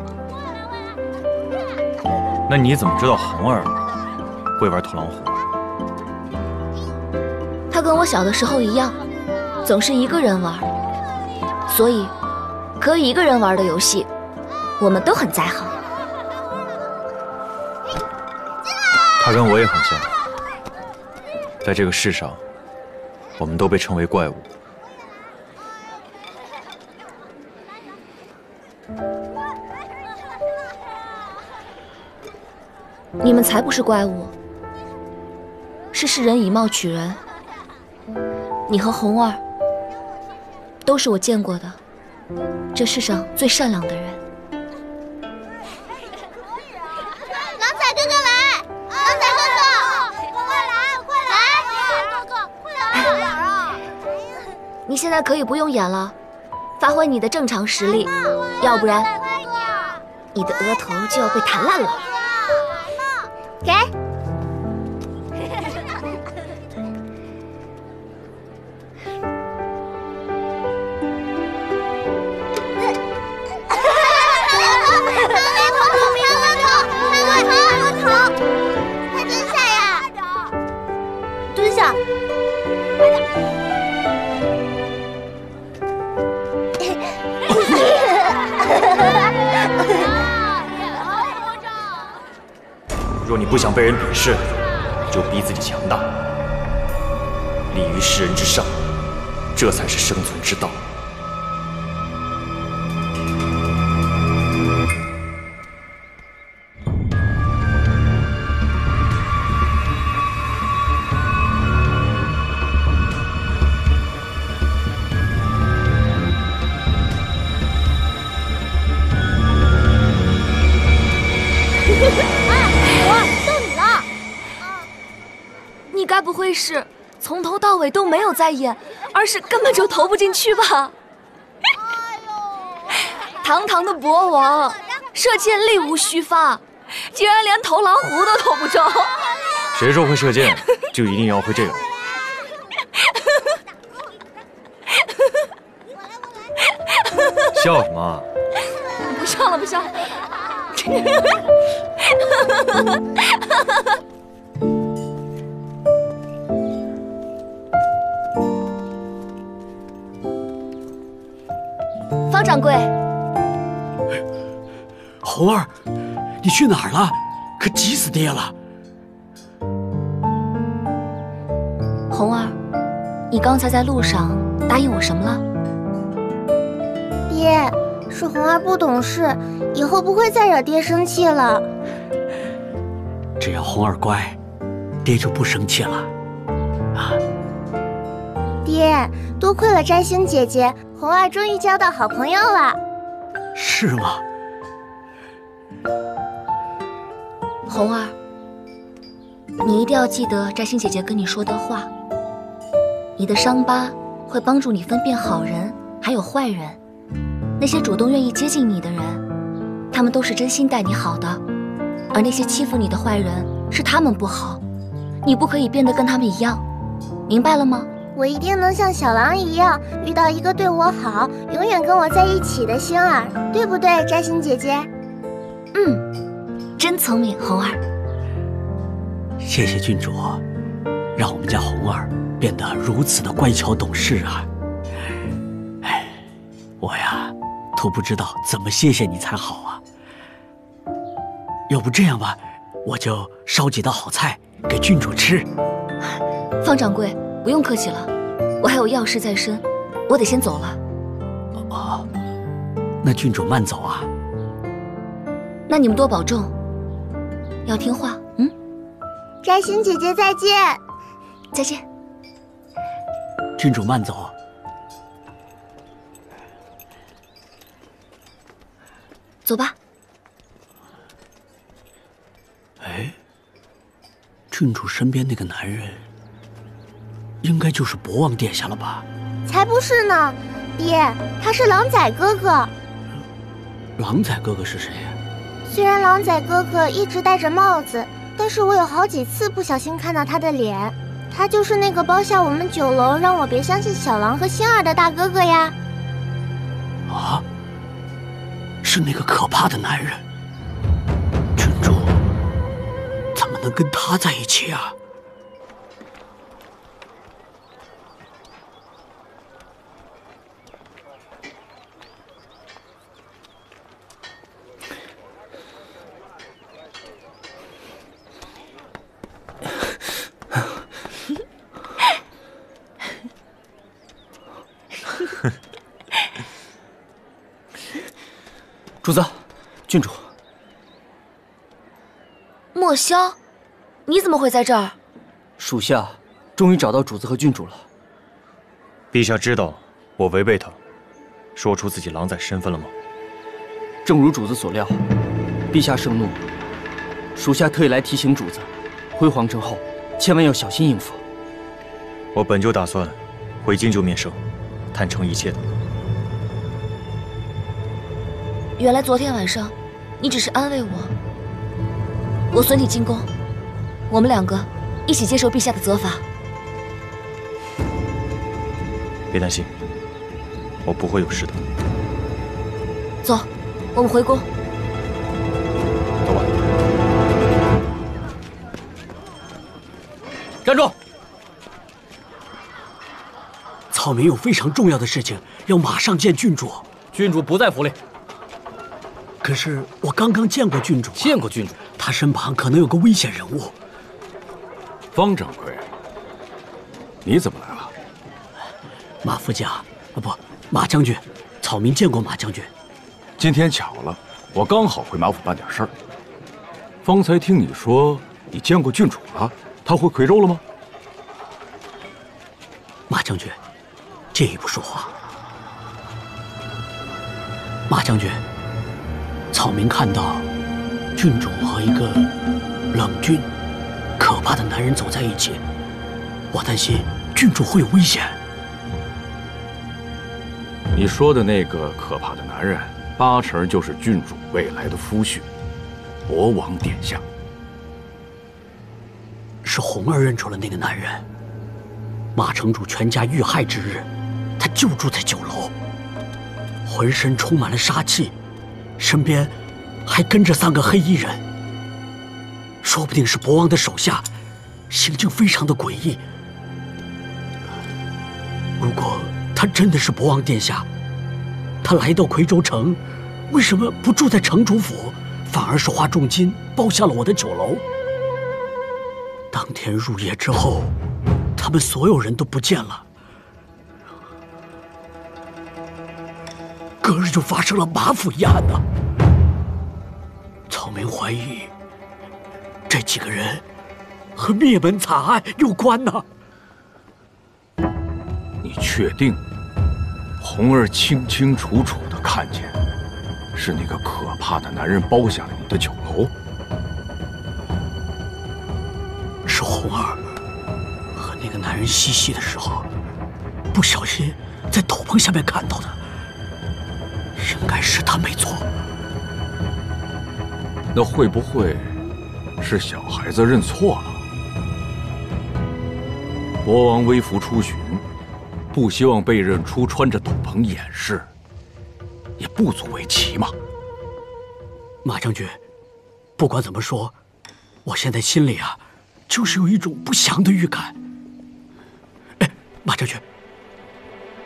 Speaker 1: 那你怎么知道红儿会玩投狼虎？
Speaker 2: 他跟我小的时候一样，总是一个人玩，所以可以一个人玩的游戏，我们都很在行。
Speaker 1: 他跟我也很像，在这个世上，我们都被称为怪物。
Speaker 2: 你们才不是怪物，是世人以貌取人。你和红儿都是我见过的这世上最善良的人。在可以不用演了，发挥你的正常实力，要不然你的额头就要被弹烂了。尾都没有在演，而是根本就投不进去吧？堂堂的国王，射箭力无虚发，竟然连投狼壶都投不中。
Speaker 1: 谁说会射箭，就一定要会这个？笑什么啊？
Speaker 2: 不笑了，不笑了。掌柜，
Speaker 12: 红儿，你去哪儿了？可急死爹了！
Speaker 2: 红儿，你刚才在路上答应我什么了？
Speaker 13: 爹，是红儿不懂事，以后不会再惹爹生气了。
Speaker 12: 只要红儿乖，爹就不生气了。
Speaker 13: 啊爹，多亏了摘星姐姐，红儿终于交到好朋友了。
Speaker 12: 是吗？
Speaker 2: 红儿，你一定要记得摘星姐姐跟你说的话。你的伤疤会帮助你分辨好人还有坏人。那些主动愿意接近你的人，他们都是真心待你好的；而那些欺负你的坏人，是他们不好。你不可以变得跟他们一样，明白了吗？
Speaker 13: 我一定能像小狼一样，遇到一个对我好、永远跟我在一起的星儿，对不对，摘星姐姐？
Speaker 2: 嗯，真聪明，红儿。
Speaker 12: 谢谢郡主，让我们家红儿变得如此的乖巧懂事啊！哎，我呀，都不知道怎么谢谢你才好啊。要不这样吧，我就烧几道好菜给郡主吃。
Speaker 2: 方掌柜。不用客气了，我还有要事在身，我得先走了。
Speaker 12: 哦，那郡主慢走啊。
Speaker 2: 那你们多保重，要听话。嗯，
Speaker 13: 摘星姐姐再见。
Speaker 2: 再见。
Speaker 12: 郡主慢走。
Speaker 2: 走吧。
Speaker 12: 哎，郡主身边那个男人。应该就是博望殿下了吧？
Speaker 13: 才不是呢，爹，他是狼仔哥哥。
Speaker 12: 狼仔哥哥是谁呀？
Speaker 13: 虽然狼仔哥哥一直戴着帽子，但是我有好几次不小心看到他的脸。他就是那个包下我们酒楼，让我别相信小狼和星儿的大哥哥呀。
Speaker 12: 啊，是那个可怕的男人。郡主怎么能跟他在一起啊？
Speaker 8: 主子，郡主，
Speaker 2: 莫萧，你怎么会在这儿？
Speaker 8: 属下终于找到主子和郡主了。
Speaker 1: 陛下知道我违背他，说出自己狼崽身份了吗？
Speaker 8: 正如主子所料，陛下盛怒，属下特意来提醒主子，回皇城后千万要小心应付。
Speaker 1: 我本就打算回京就面圣，坦诚一切的。
Speaker 2: 原来昨天晚上，你只是安慰我。我随你进宫，我们两个一起接受陛下的责罚。
Speaker 1: 别担心，我不会有事的。
Speaker 2: 走，我们回宫。
Speaker 1: 走吧。
Speaker 8: 站住！
Speaker 12: 草民有非常重要的事情要马上见郡主。
Speaker 8: 郡主不在府里。
Speaker 12: 可是我刚刚见过郡主，
Speaker 8: 见过郡主，
Speaker 12: 他身旁可能有个危险人物。
Speaker 10: 方掌柜，你怎么来了？
Speaker 12: 马副将，啊不，马将军，草民见过马将军。
Speaker 10: 今天巧了，我刚好回马府办点事儿。方才听你说你见过郡主了，他回夔州了吗？
Speaker 12: 马将军，借一步说话。马将军。草民看到郡主和一个冷峻、可怕的男人走在一起，我担心郡主会有危险。
Speaker 10: 你说的那个可怕的男人，八成就是郡主未来的夫婿，博王殿下。
Speaker 12: 是红儿认出了那个男人。马城主全家遇害之日，他就住在酒楼，浑身充满了杀气。身边还跟着三个黑衣人，说不定是博王的手下，行径非常的诡异。如果他真的是博王殿下，他来到夔州城，为什么不住在城主府，反而是花重金包下了我的酒楼？当天入夜之后，他们所有人都不见了。隔日就发生了马府一案呢。曹明怀疑这几个人和灭门惨案有关呢。
Speaker 14: 你确定红儿清清楚楚的看见是那个可怕的男人包下了你的酒楼？
Speaker 12: 是红儿和那个男人嬉戏的时候，不小心在斗篷下面看到的，应该是他没错。
Speaker 14: 那会不会是小孩子认错了？国王微服出巡，不希望被认出穿着斗篷掩饰，也不足为奇嘛。
Speaker 12: 马将军，不管怎么说，我现在心里啊，就是有一种不祥的预感。哎，马将军，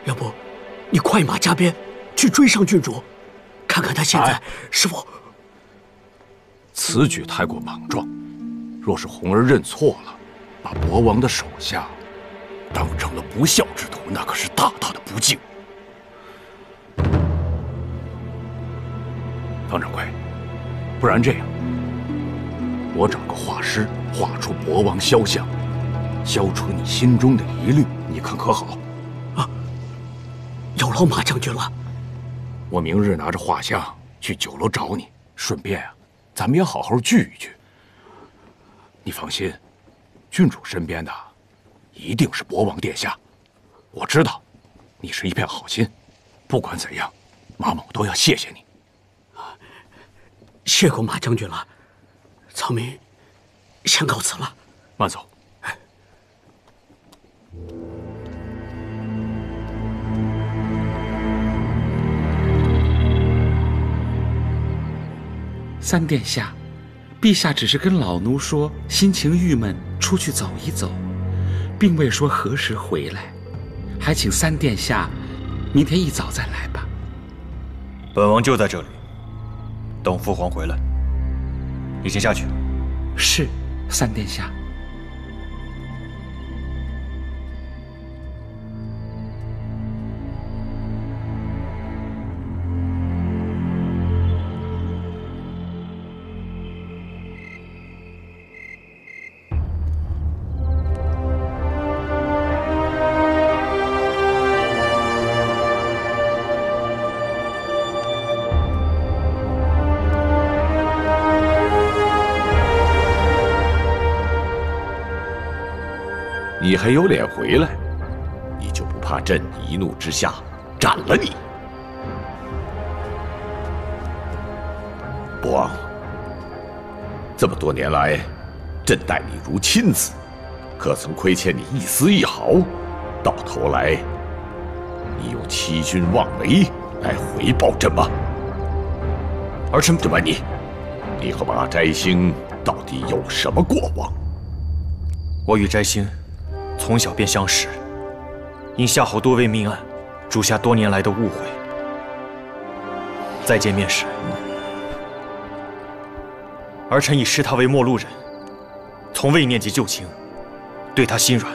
Speaker 12: 要不你快马加鞭去追上郡主，看看他现在是否……
Speaker 14: 此举太过莽撞，若是红儿认错了，把博王的手下当成了不孝之徒，那可是大大的不敬。方掌柜，不然这样，我找个画师画出博王肖像，消除你心中的疑虑，你看可好？
Speaker 12: 啊，有劳马将军了。
Speaker 14: 我明日拿着画像去酒楼找你，顺便啊。咱们也好好聚一聚。你放心，郡主身边的一定是博王殿下。我知道，你是一片好心。不管怎样，马某都要谢谢你。
Speaker 12: 谢过马将军了，草民，先告辞了。
Speaker 14: 慢走。
Speaker 11: 三殿下，陛下只是跟老奴说心情郁闷，出去走一走，并未说何时回来，还请三殿下明天一早再来吧。
Speaker 1: 本王就在这里，等父皇回来。你先下去。
Speaker 11: 是，三殿下。
Speaker 10: 还有脸回来？你就不怕朕一怒之下斩了你？博王，这么多年来，朕待你如亲子，可曾亏欠你一丝一毫？到头来，你用欺君妄为来回报朕吗？
Speaker 1: 儿臣
Speaker 10: 就问你，你和马摘星到底有什么过往？
Speaker 1: 我与摘星。从小便相识，因夏侯多为命案，铸下多年来的误会。再见面时，儿臣已视他为陌路人，从未念及旧情，对他心软。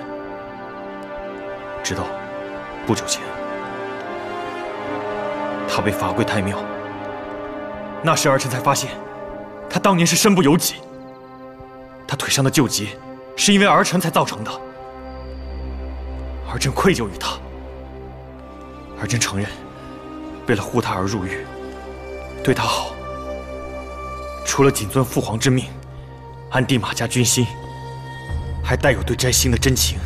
Speaker 1: 直到不久前，他被罚跪太庙，那时儿臣才发现，他当年是身不由己。他腿上的旧疾，是因为儿臣才造成的。儿臣愧疚于他，儿臣承认，为了护他而入狱，对他好。除了谨遵父皇之命，安定马家军心，还带有对摘星的真情。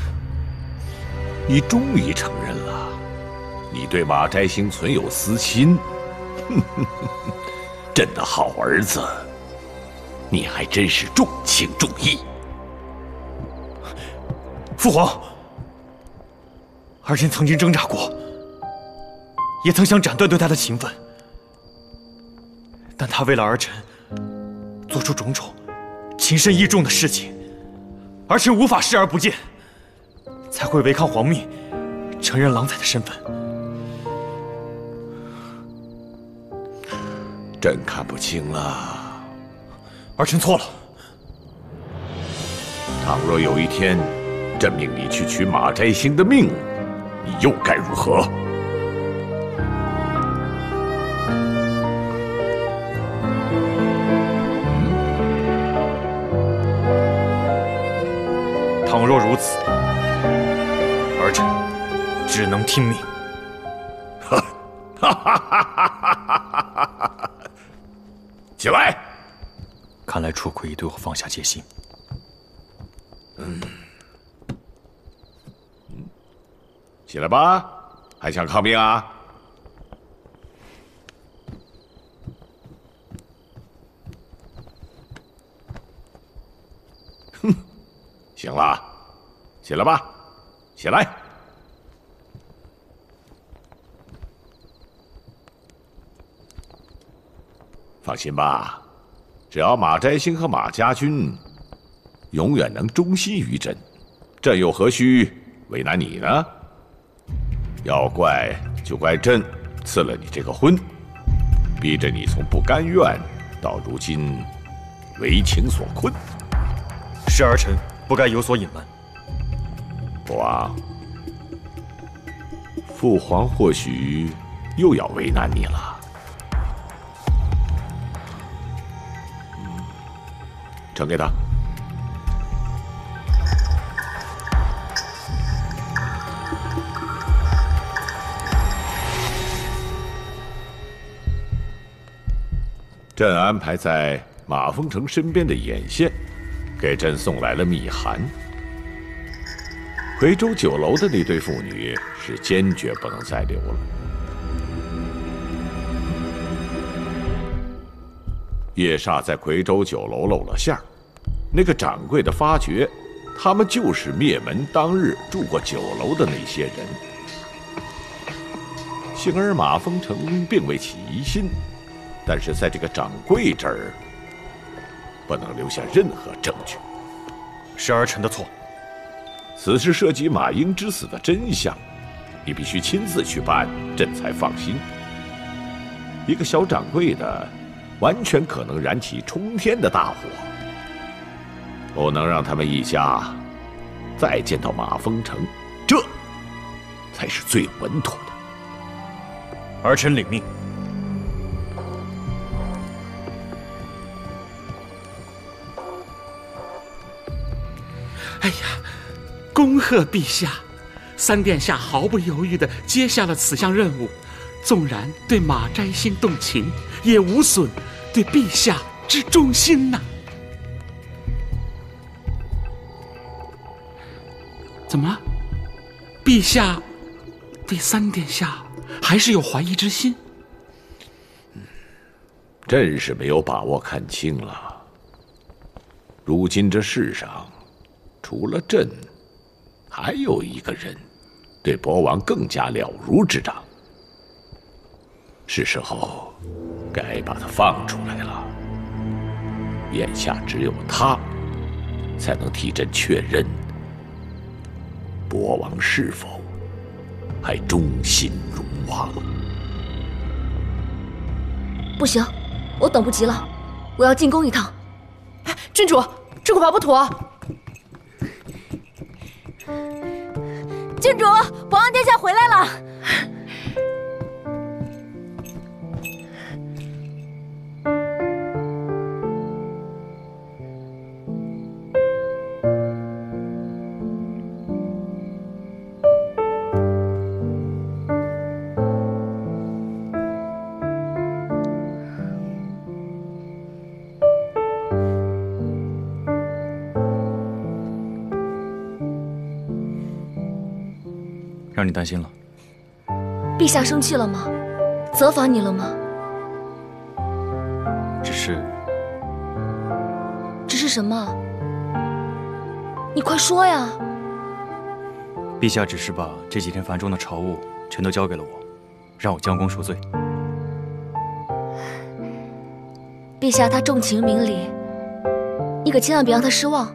Speaker 10: 你终于承认了，你对马摘星存有私心。朕的好儿子，你还真是重情重义。
Speaker 1: 父皇。儿臣曾经挣扎过，也曾想斩断对他的情分，但他为了儿臣做出种种情深义重的事情，儿臣无法视而不见，才会违抗皇命，承认郎才的身份。
Speaker 10: 朕看不清了。
Speaker 1: 儿臣错了。
Speaker 10: 倘若有一天，朕命你去取马摘星的命，你又该如何？
Speaker 1: 倘若如此，儿臣只能听命。
Speaker 10: 哈起来！
Speaker 1: 看来楚奎已对我放下戒心。
Speaker 10: 起来吧，还想抗命啊？哼，行了，起来吧，起来。放心吧，只要马摘星和马家军永远能忠心于朕，朕又何须为难你呢？要怪就怪朕赐了你这个婚，逼着你从不甘愿到如今为情所困。
Speaker 1: 是儿臣不该有所隐瞒。
Speaker 10: 父王，父皇或许又要为难你了。呈给他。朕安排在马丰成身边的眼线，给朕送来了密函。回州酒楼的那对妇女是坚决不能再留了。叶煞在夔州酒楼露了馅儿，那个掌柜的发觉，他们就是灭门当日住过酒楼的那些人。幸而马丰成并未起疑心，但是在这个掌柜这儿，不能留下任何证据。
Speaker 1: 是儿臣的错。
Speaker 10: 此事涉及马英之死的真相，你必须亲自去办，朕才放心。一个小掌柜的。完全可能燃起冲天的大火，不能让他们一家再见到马丰城，这才是最稳妥的。
Speaker 1: 儿臣领命。
Speaker 11: 哎呀，恭贺陛下！三殿下毫不犹豫的接下了此项任务，纵然对马摘星动情，也无损。对陛下之忠心呐！怎么，陛下对三殿下还是有怀疑之心？
Speaker 10: 朕是没有把握看清了。如今这世上，除了朕，还有一个人对博王更加了如指掌。是时候。该把他放出来了。眼下只有他，才能替朕确认博王是否还忠心如王。
Speaker 2: 不行，我等不及了，我要进宫一趟。
Speaker 9: 哎郡主，这恐怕不妥。
Speaker 6: 郡主，博王殿下回来了。
Speaker 1: 让你担心了。
Speaker 2: 陛下生气了吗？责罚你了吗？
Speaker 1: 只是……
Speaker 2: 只是什么？你快说呀！
Speaker 1: 陛下只是把这几天繁重的朝务全都交给了我，让我将功赎罪。
Speaker 2: 陛下他重情明理，你可千万别让他失望。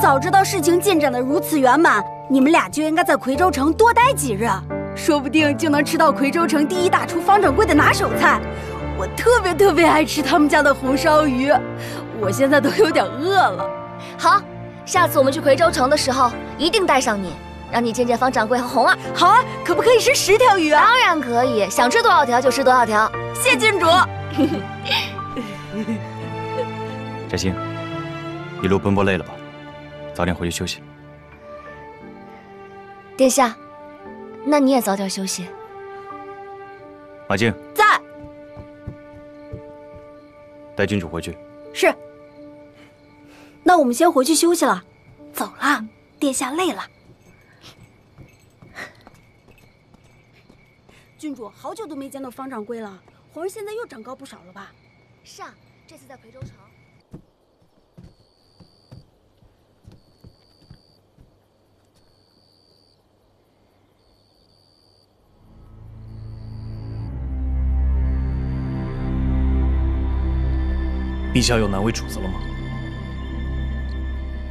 Speaker 6: 早知道事情进展的如此圆满。你们俩就应该在夔州城多待几日，说不定就能吃到夔州城第一大厨方掌柜的拿手菜。我特别特别爱吃他们家的红烧鱼，我现在都有点饿了。
Speaker 2: 好，下次我们去夔州城的时候，一定带上你，让你见见方掌柜和红儿。
Speaker 6: 好啊，可不可以吃十条鱼啊？
Speaker 2: 当然可以，想吃多少条就吃多少条。
Speaker 6: 谢郡主。
Speaker 1: 摘星，一路奔波累了吧？早点回去休息。
Speaker 2: 殿下，那你也早点休息。
Speaker 1: 马静，
Speaker 6: 在。
Speaker 1: 带郡主回去。
Speaker 6: 是。那我们先回去休息了。走了，殿下累了。郡主，好久都没见到方掌柜了，红儿现在又长高不少了吧？
Speaker 2: 是啊，这次在夔州城。
Speaker 7: 陛下又难为主子了吗？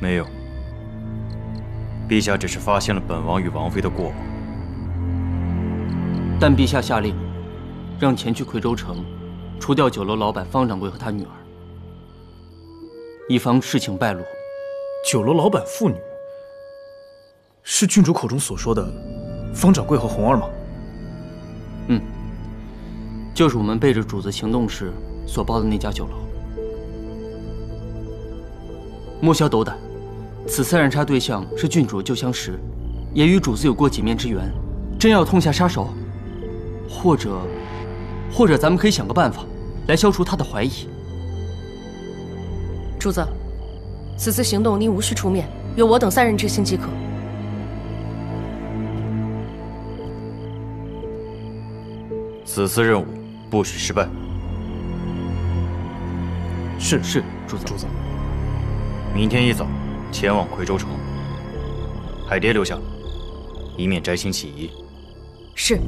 Speaker 1: 没有，陛下只是发现了本王与王妃的过往。
Speaker 8: 但陛下下令，让前去夔州城，除掉酒楼老板方掌柜和他女儿，以防事情败露。
Speaker 7: 酒楼老板妇女，是郡主口中所说的方掌柜和红儿吗？
Speaker 8: 嗯，就是我们背着主子行动时所包的那家酒楼。莫萧斗胆，此次暗杀对象是郡主旧相识，也与主子有过几面之缘。真要痛下杀手，或者，或者咱们可以想个办法，来消除他的怀疑。
Speaker 9: 主子，此次行动您无需出面，有我等三人之心即可。
Speaker 1: 此次任务不许失败。
Speaker 7: 是
Speaker 8: 是，主子。
Speaker 7: 主子。
Speaker 1: 明天一早前往夔州城，海蝶留下，以免摘星起疑。
Speaker 9: 是。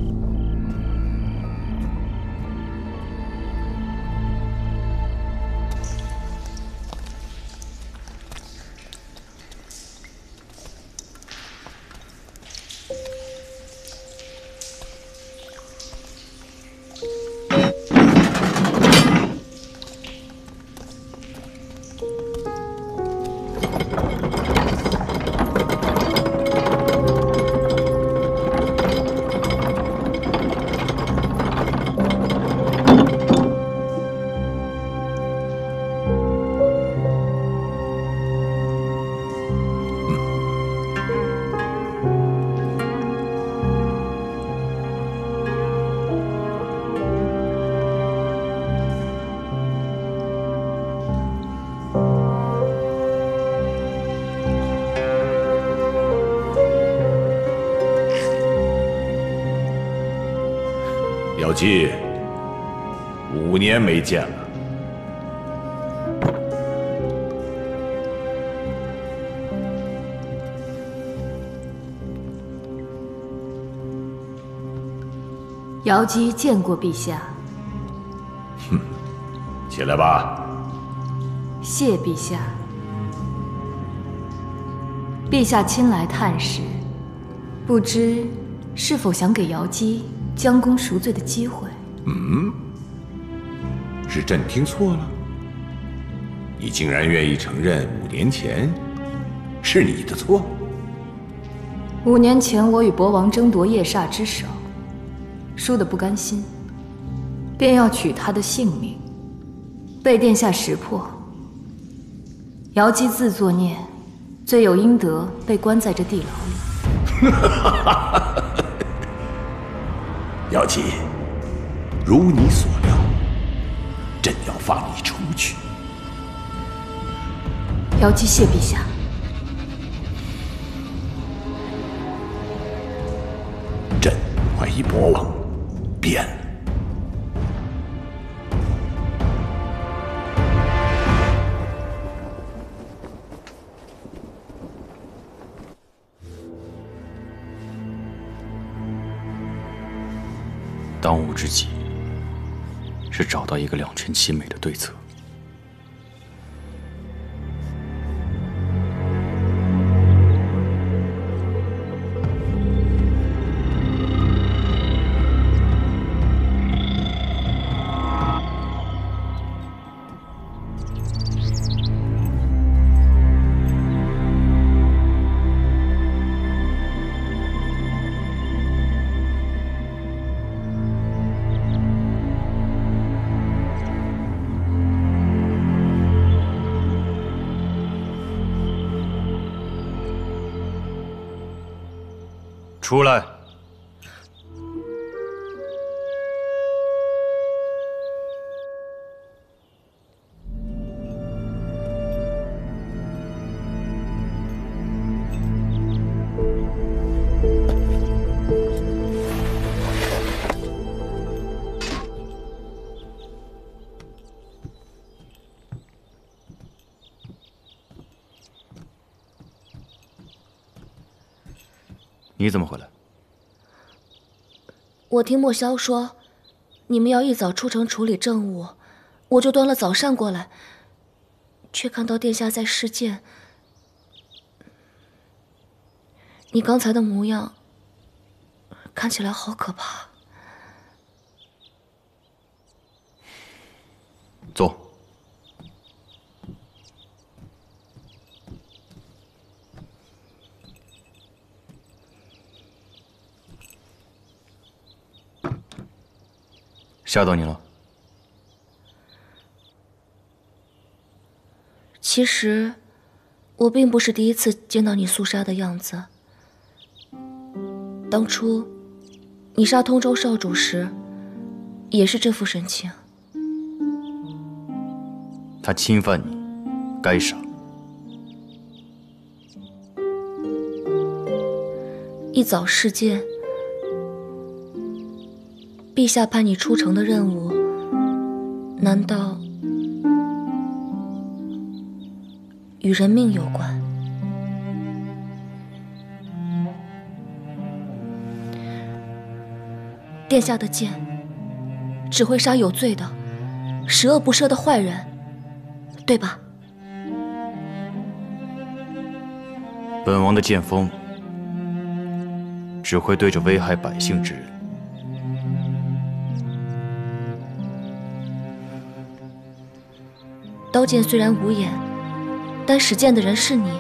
Speaker 10: 姚姬，五年没见了。
Speaker 15: 瑶姬见过陛下。
Speaker 10: 哼，起来吧。
Speaker 15: 谢陛下。陛下亲来探视，不知是否想给瑶姬将功赎罪的机会？
Speaker 10: 嗯，是朕听错了？你竟然愿意承认五年前是你的错？
Speaker 15: 五年前我与博王争夺夜煞之首，输得不甘心，便要取他的性命，被殿下识破。瑶姬自作孽，罪有应得，被关在这地牢里。
Speaker 10: 瑶姬，如你所料，朕要放你出去。
Speaker 15: 瑶姬谢陛下。
Speaker 10: 朕怀疑博王变了。
Speaker 1: 之急是找到一个两全其美的对策。出来！你怎么回来？
Speaker 2: 我听莫萧说，你们要一早出城处理政务，我就端了早膳过来，却看到殿下在试剑。你刚才的模样，看起来好可怕。
Speaker 1: 坐。吓到你了？
Speaker 2: 其实，我并不是第一次见到你肃杀的样子。当初，你杀通州少主时，也是这副神情。
Speaker 1: 他侵犯你，该杀。
Speaker 2: 一早事件。陛下派你出城的任务，难道与人命有关？殿下的剑只会杀有罪的、十恶不赦的坏人，对吧？
Speaker 1: 本王的剑锋只会对着危害百姓之人。
Speaker 2: 刀剑虽然无眼，但使剑的人是你。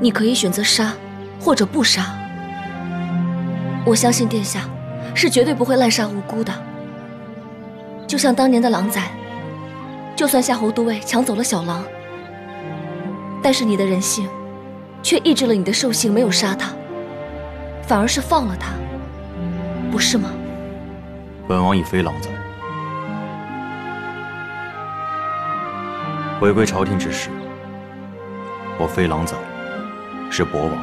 Speaker 2: 你可以选择杀，或者不杀。我相信殿下是绝对不会滥杀无辜的。就像当年的狼崽，就算夏侯都尉抢走了小狼，但是你的人性却抑制了你的兽性，没有杀他，反而是放了他，不是吗？
Speaker 1: 本王已非狼崽。回归朝廷之时，我非狼崽，是博王。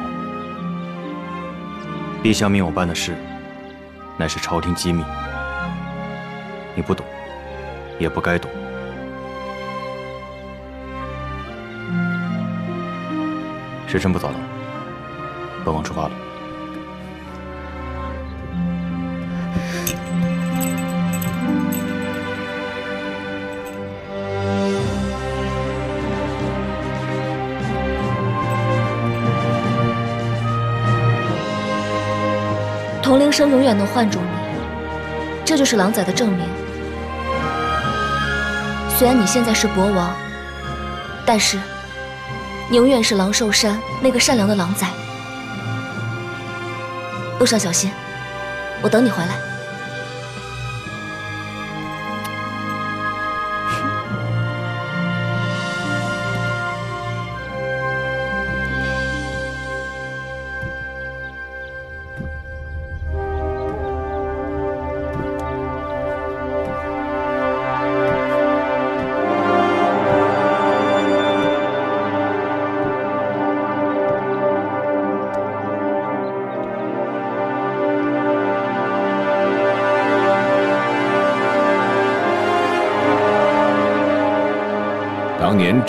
Speaker 1: 陛下命我办的事，乃是朝廷机密。你不懂，也不该懂。时辰不早了，本王出发了。
Speaker 2: 同龄生永远能唤住你，这就是狼崽的证明。虽然你现在是国王，但是你永远是狼兽山那个善良的狼崽。路上小心，我等你回来。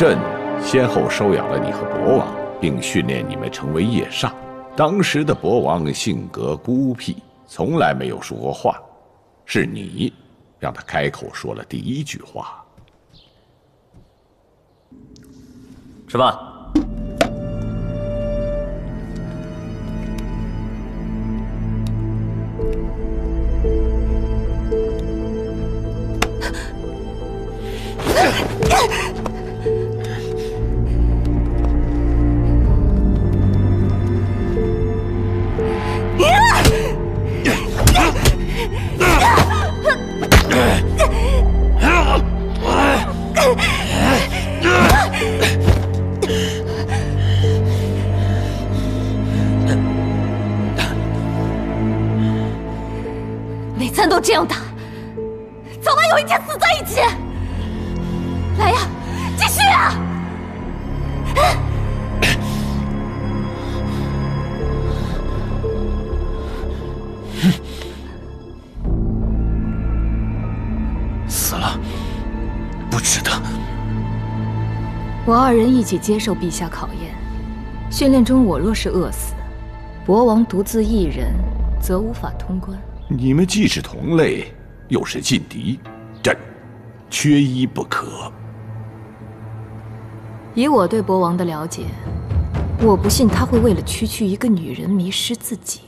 Speaker 10: 朕先后收养了你和博王，并训练你们成为夜煞。当时的博王性格孤僻，从来没有说过话，是你让他开口说了第一句话。
Speaker 1: 吃饭。
Speaker 2: 都这样打，早晚有一天死在一起。来呀，继续啊！
Speaker 1: 死了，不值得。
Speaker 15: 我二人一起接受陛下考验，训练中我若是饿死，博王独自一人，则无法通关。
Speaker 10: 你们既是同类，又是劲敌，朕缺一不可。
Speaker 15: 以我对博王的了解，我不信他会为了区区一个女人迷失自己。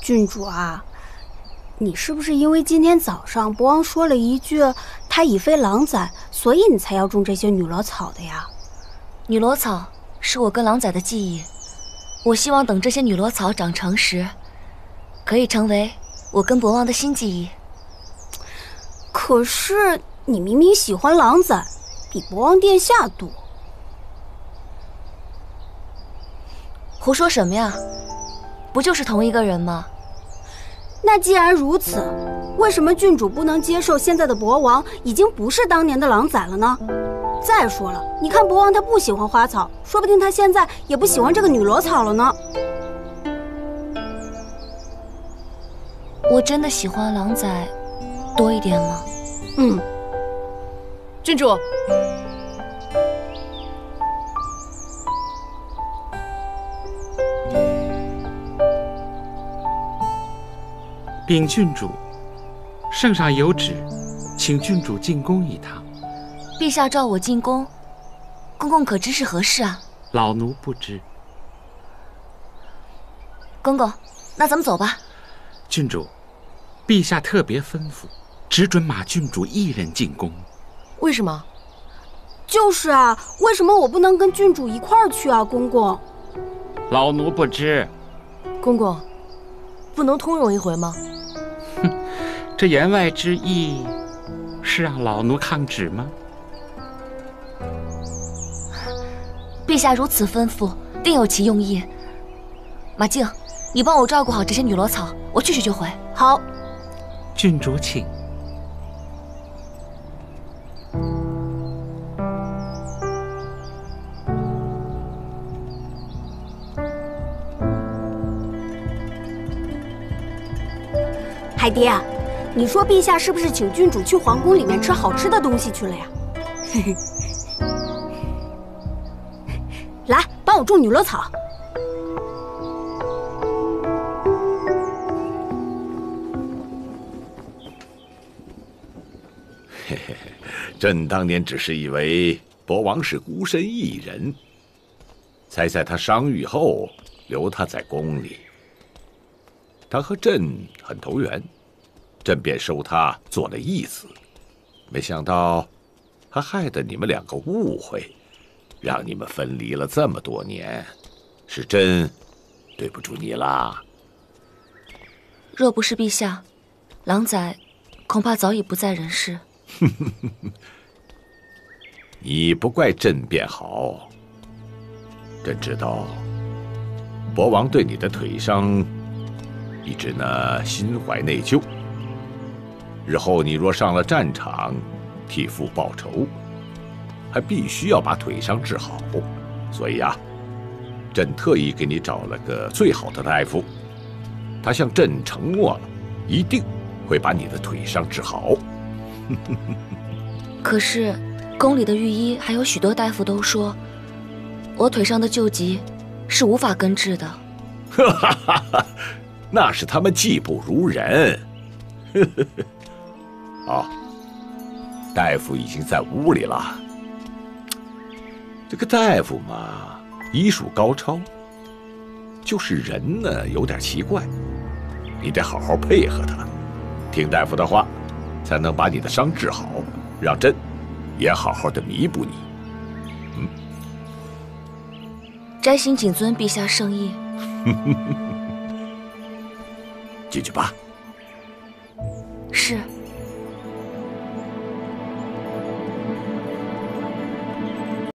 Speaker 6: 郡主啊，你是不是因为今天早上博王说了一句“他已非狼崽”，所以你才要种这些女萝草的呀？
Speaker 2: 女萝草是我跟狼崽的记忆，我希望等这些女萝草长成时，可以成为我跟博王的新记忆。
Speaker 6: 可是你明明喜欢狼崽，比博王殿下多。
Speaker 2: 胡说什么呀？不就是同一个人吗？
Speaker 6: 那既然如此，为什么郡主不能接受现在的博王已经不是当年的狼崽了呢？再说了，你看博王他不喜欢花草，说不定他现在也不喜欢这个女萝草了呢。
Speaker 2: 我真的喜欢狼崽多一点吗？
Speaker 6: 嗯，
Speaker 9: 郡主，
Speaker 11: 禀郡主，圣上有旨，请郡主进宫一趟。
Speaker 2: 陛下召我进宫，公公可知是何事啊？
Speaker 11: 老奴不知。
Speaker 2: 公公，那咱们走吧。
Speaker 11: 郡主，陛下特别吩咐，只准马郡主一人进宫。
Speaker 9: 为什么？
Speaker 6: 就是啊，为什么我不能跟郡主一块儿去啊，公公？
Speaker 11: 老奴不知。
Speaker 9: 公公，不能通融一回吗？
Speaker 11: 这言外之意是让老奴抗旨吗？
Speaker 2: 陛下如此吩咐，定有其用意。马静，你帮我照顾好这些女罗草，我去去就回。
Speaker 6: 好，
Speaker 11: 郡主请。
Speaker 6: 海蝶，你说陛下是不是请郡主去皇宫里面吃好吃的东西去了呀？嘿嘿。来，帮我种女萝草。
Speaker 10: 嘿嘿嘿，朕当年只是以为博王是孤身一人，才在他伤愈后留他在宫里。他和朕很投缘，朕便收他做了义子。没想到，还害得你们两个误会。让你们分离了这么多年，是朕对不住你啦。
Speaker 2: 若不是陛下，狼崽恐怕早已不在人世。
Speaker 10: 你不怪朕便好。朕知道，博王对你的腿伤一直呢心怀内疚。日后你若上了战场，替父报仇。还必须要把腿伤治好，所以啊，朕特意给你找了个最好的大夫，他向朕承诺了，一定会把你的腿伤治好。
Speaker 2: 可是，宫里的御医还有许多大夫都说，我腿上的旧疾是无法根治的。
Speaker 10: 哈哈哈哈那是他们技不如人。哦，大夫已经在屋里了。这个大夫嘛，医术高超，就是人呢有点奇怪，你得好好配合他，听大夫的话，才能把你的伤治好，让朕也好好的弥补你。嗯，
Speaker 2: 摘星谨遵陛下圣意。
Speaker 10: 进去吧。
Speaker 2: 是。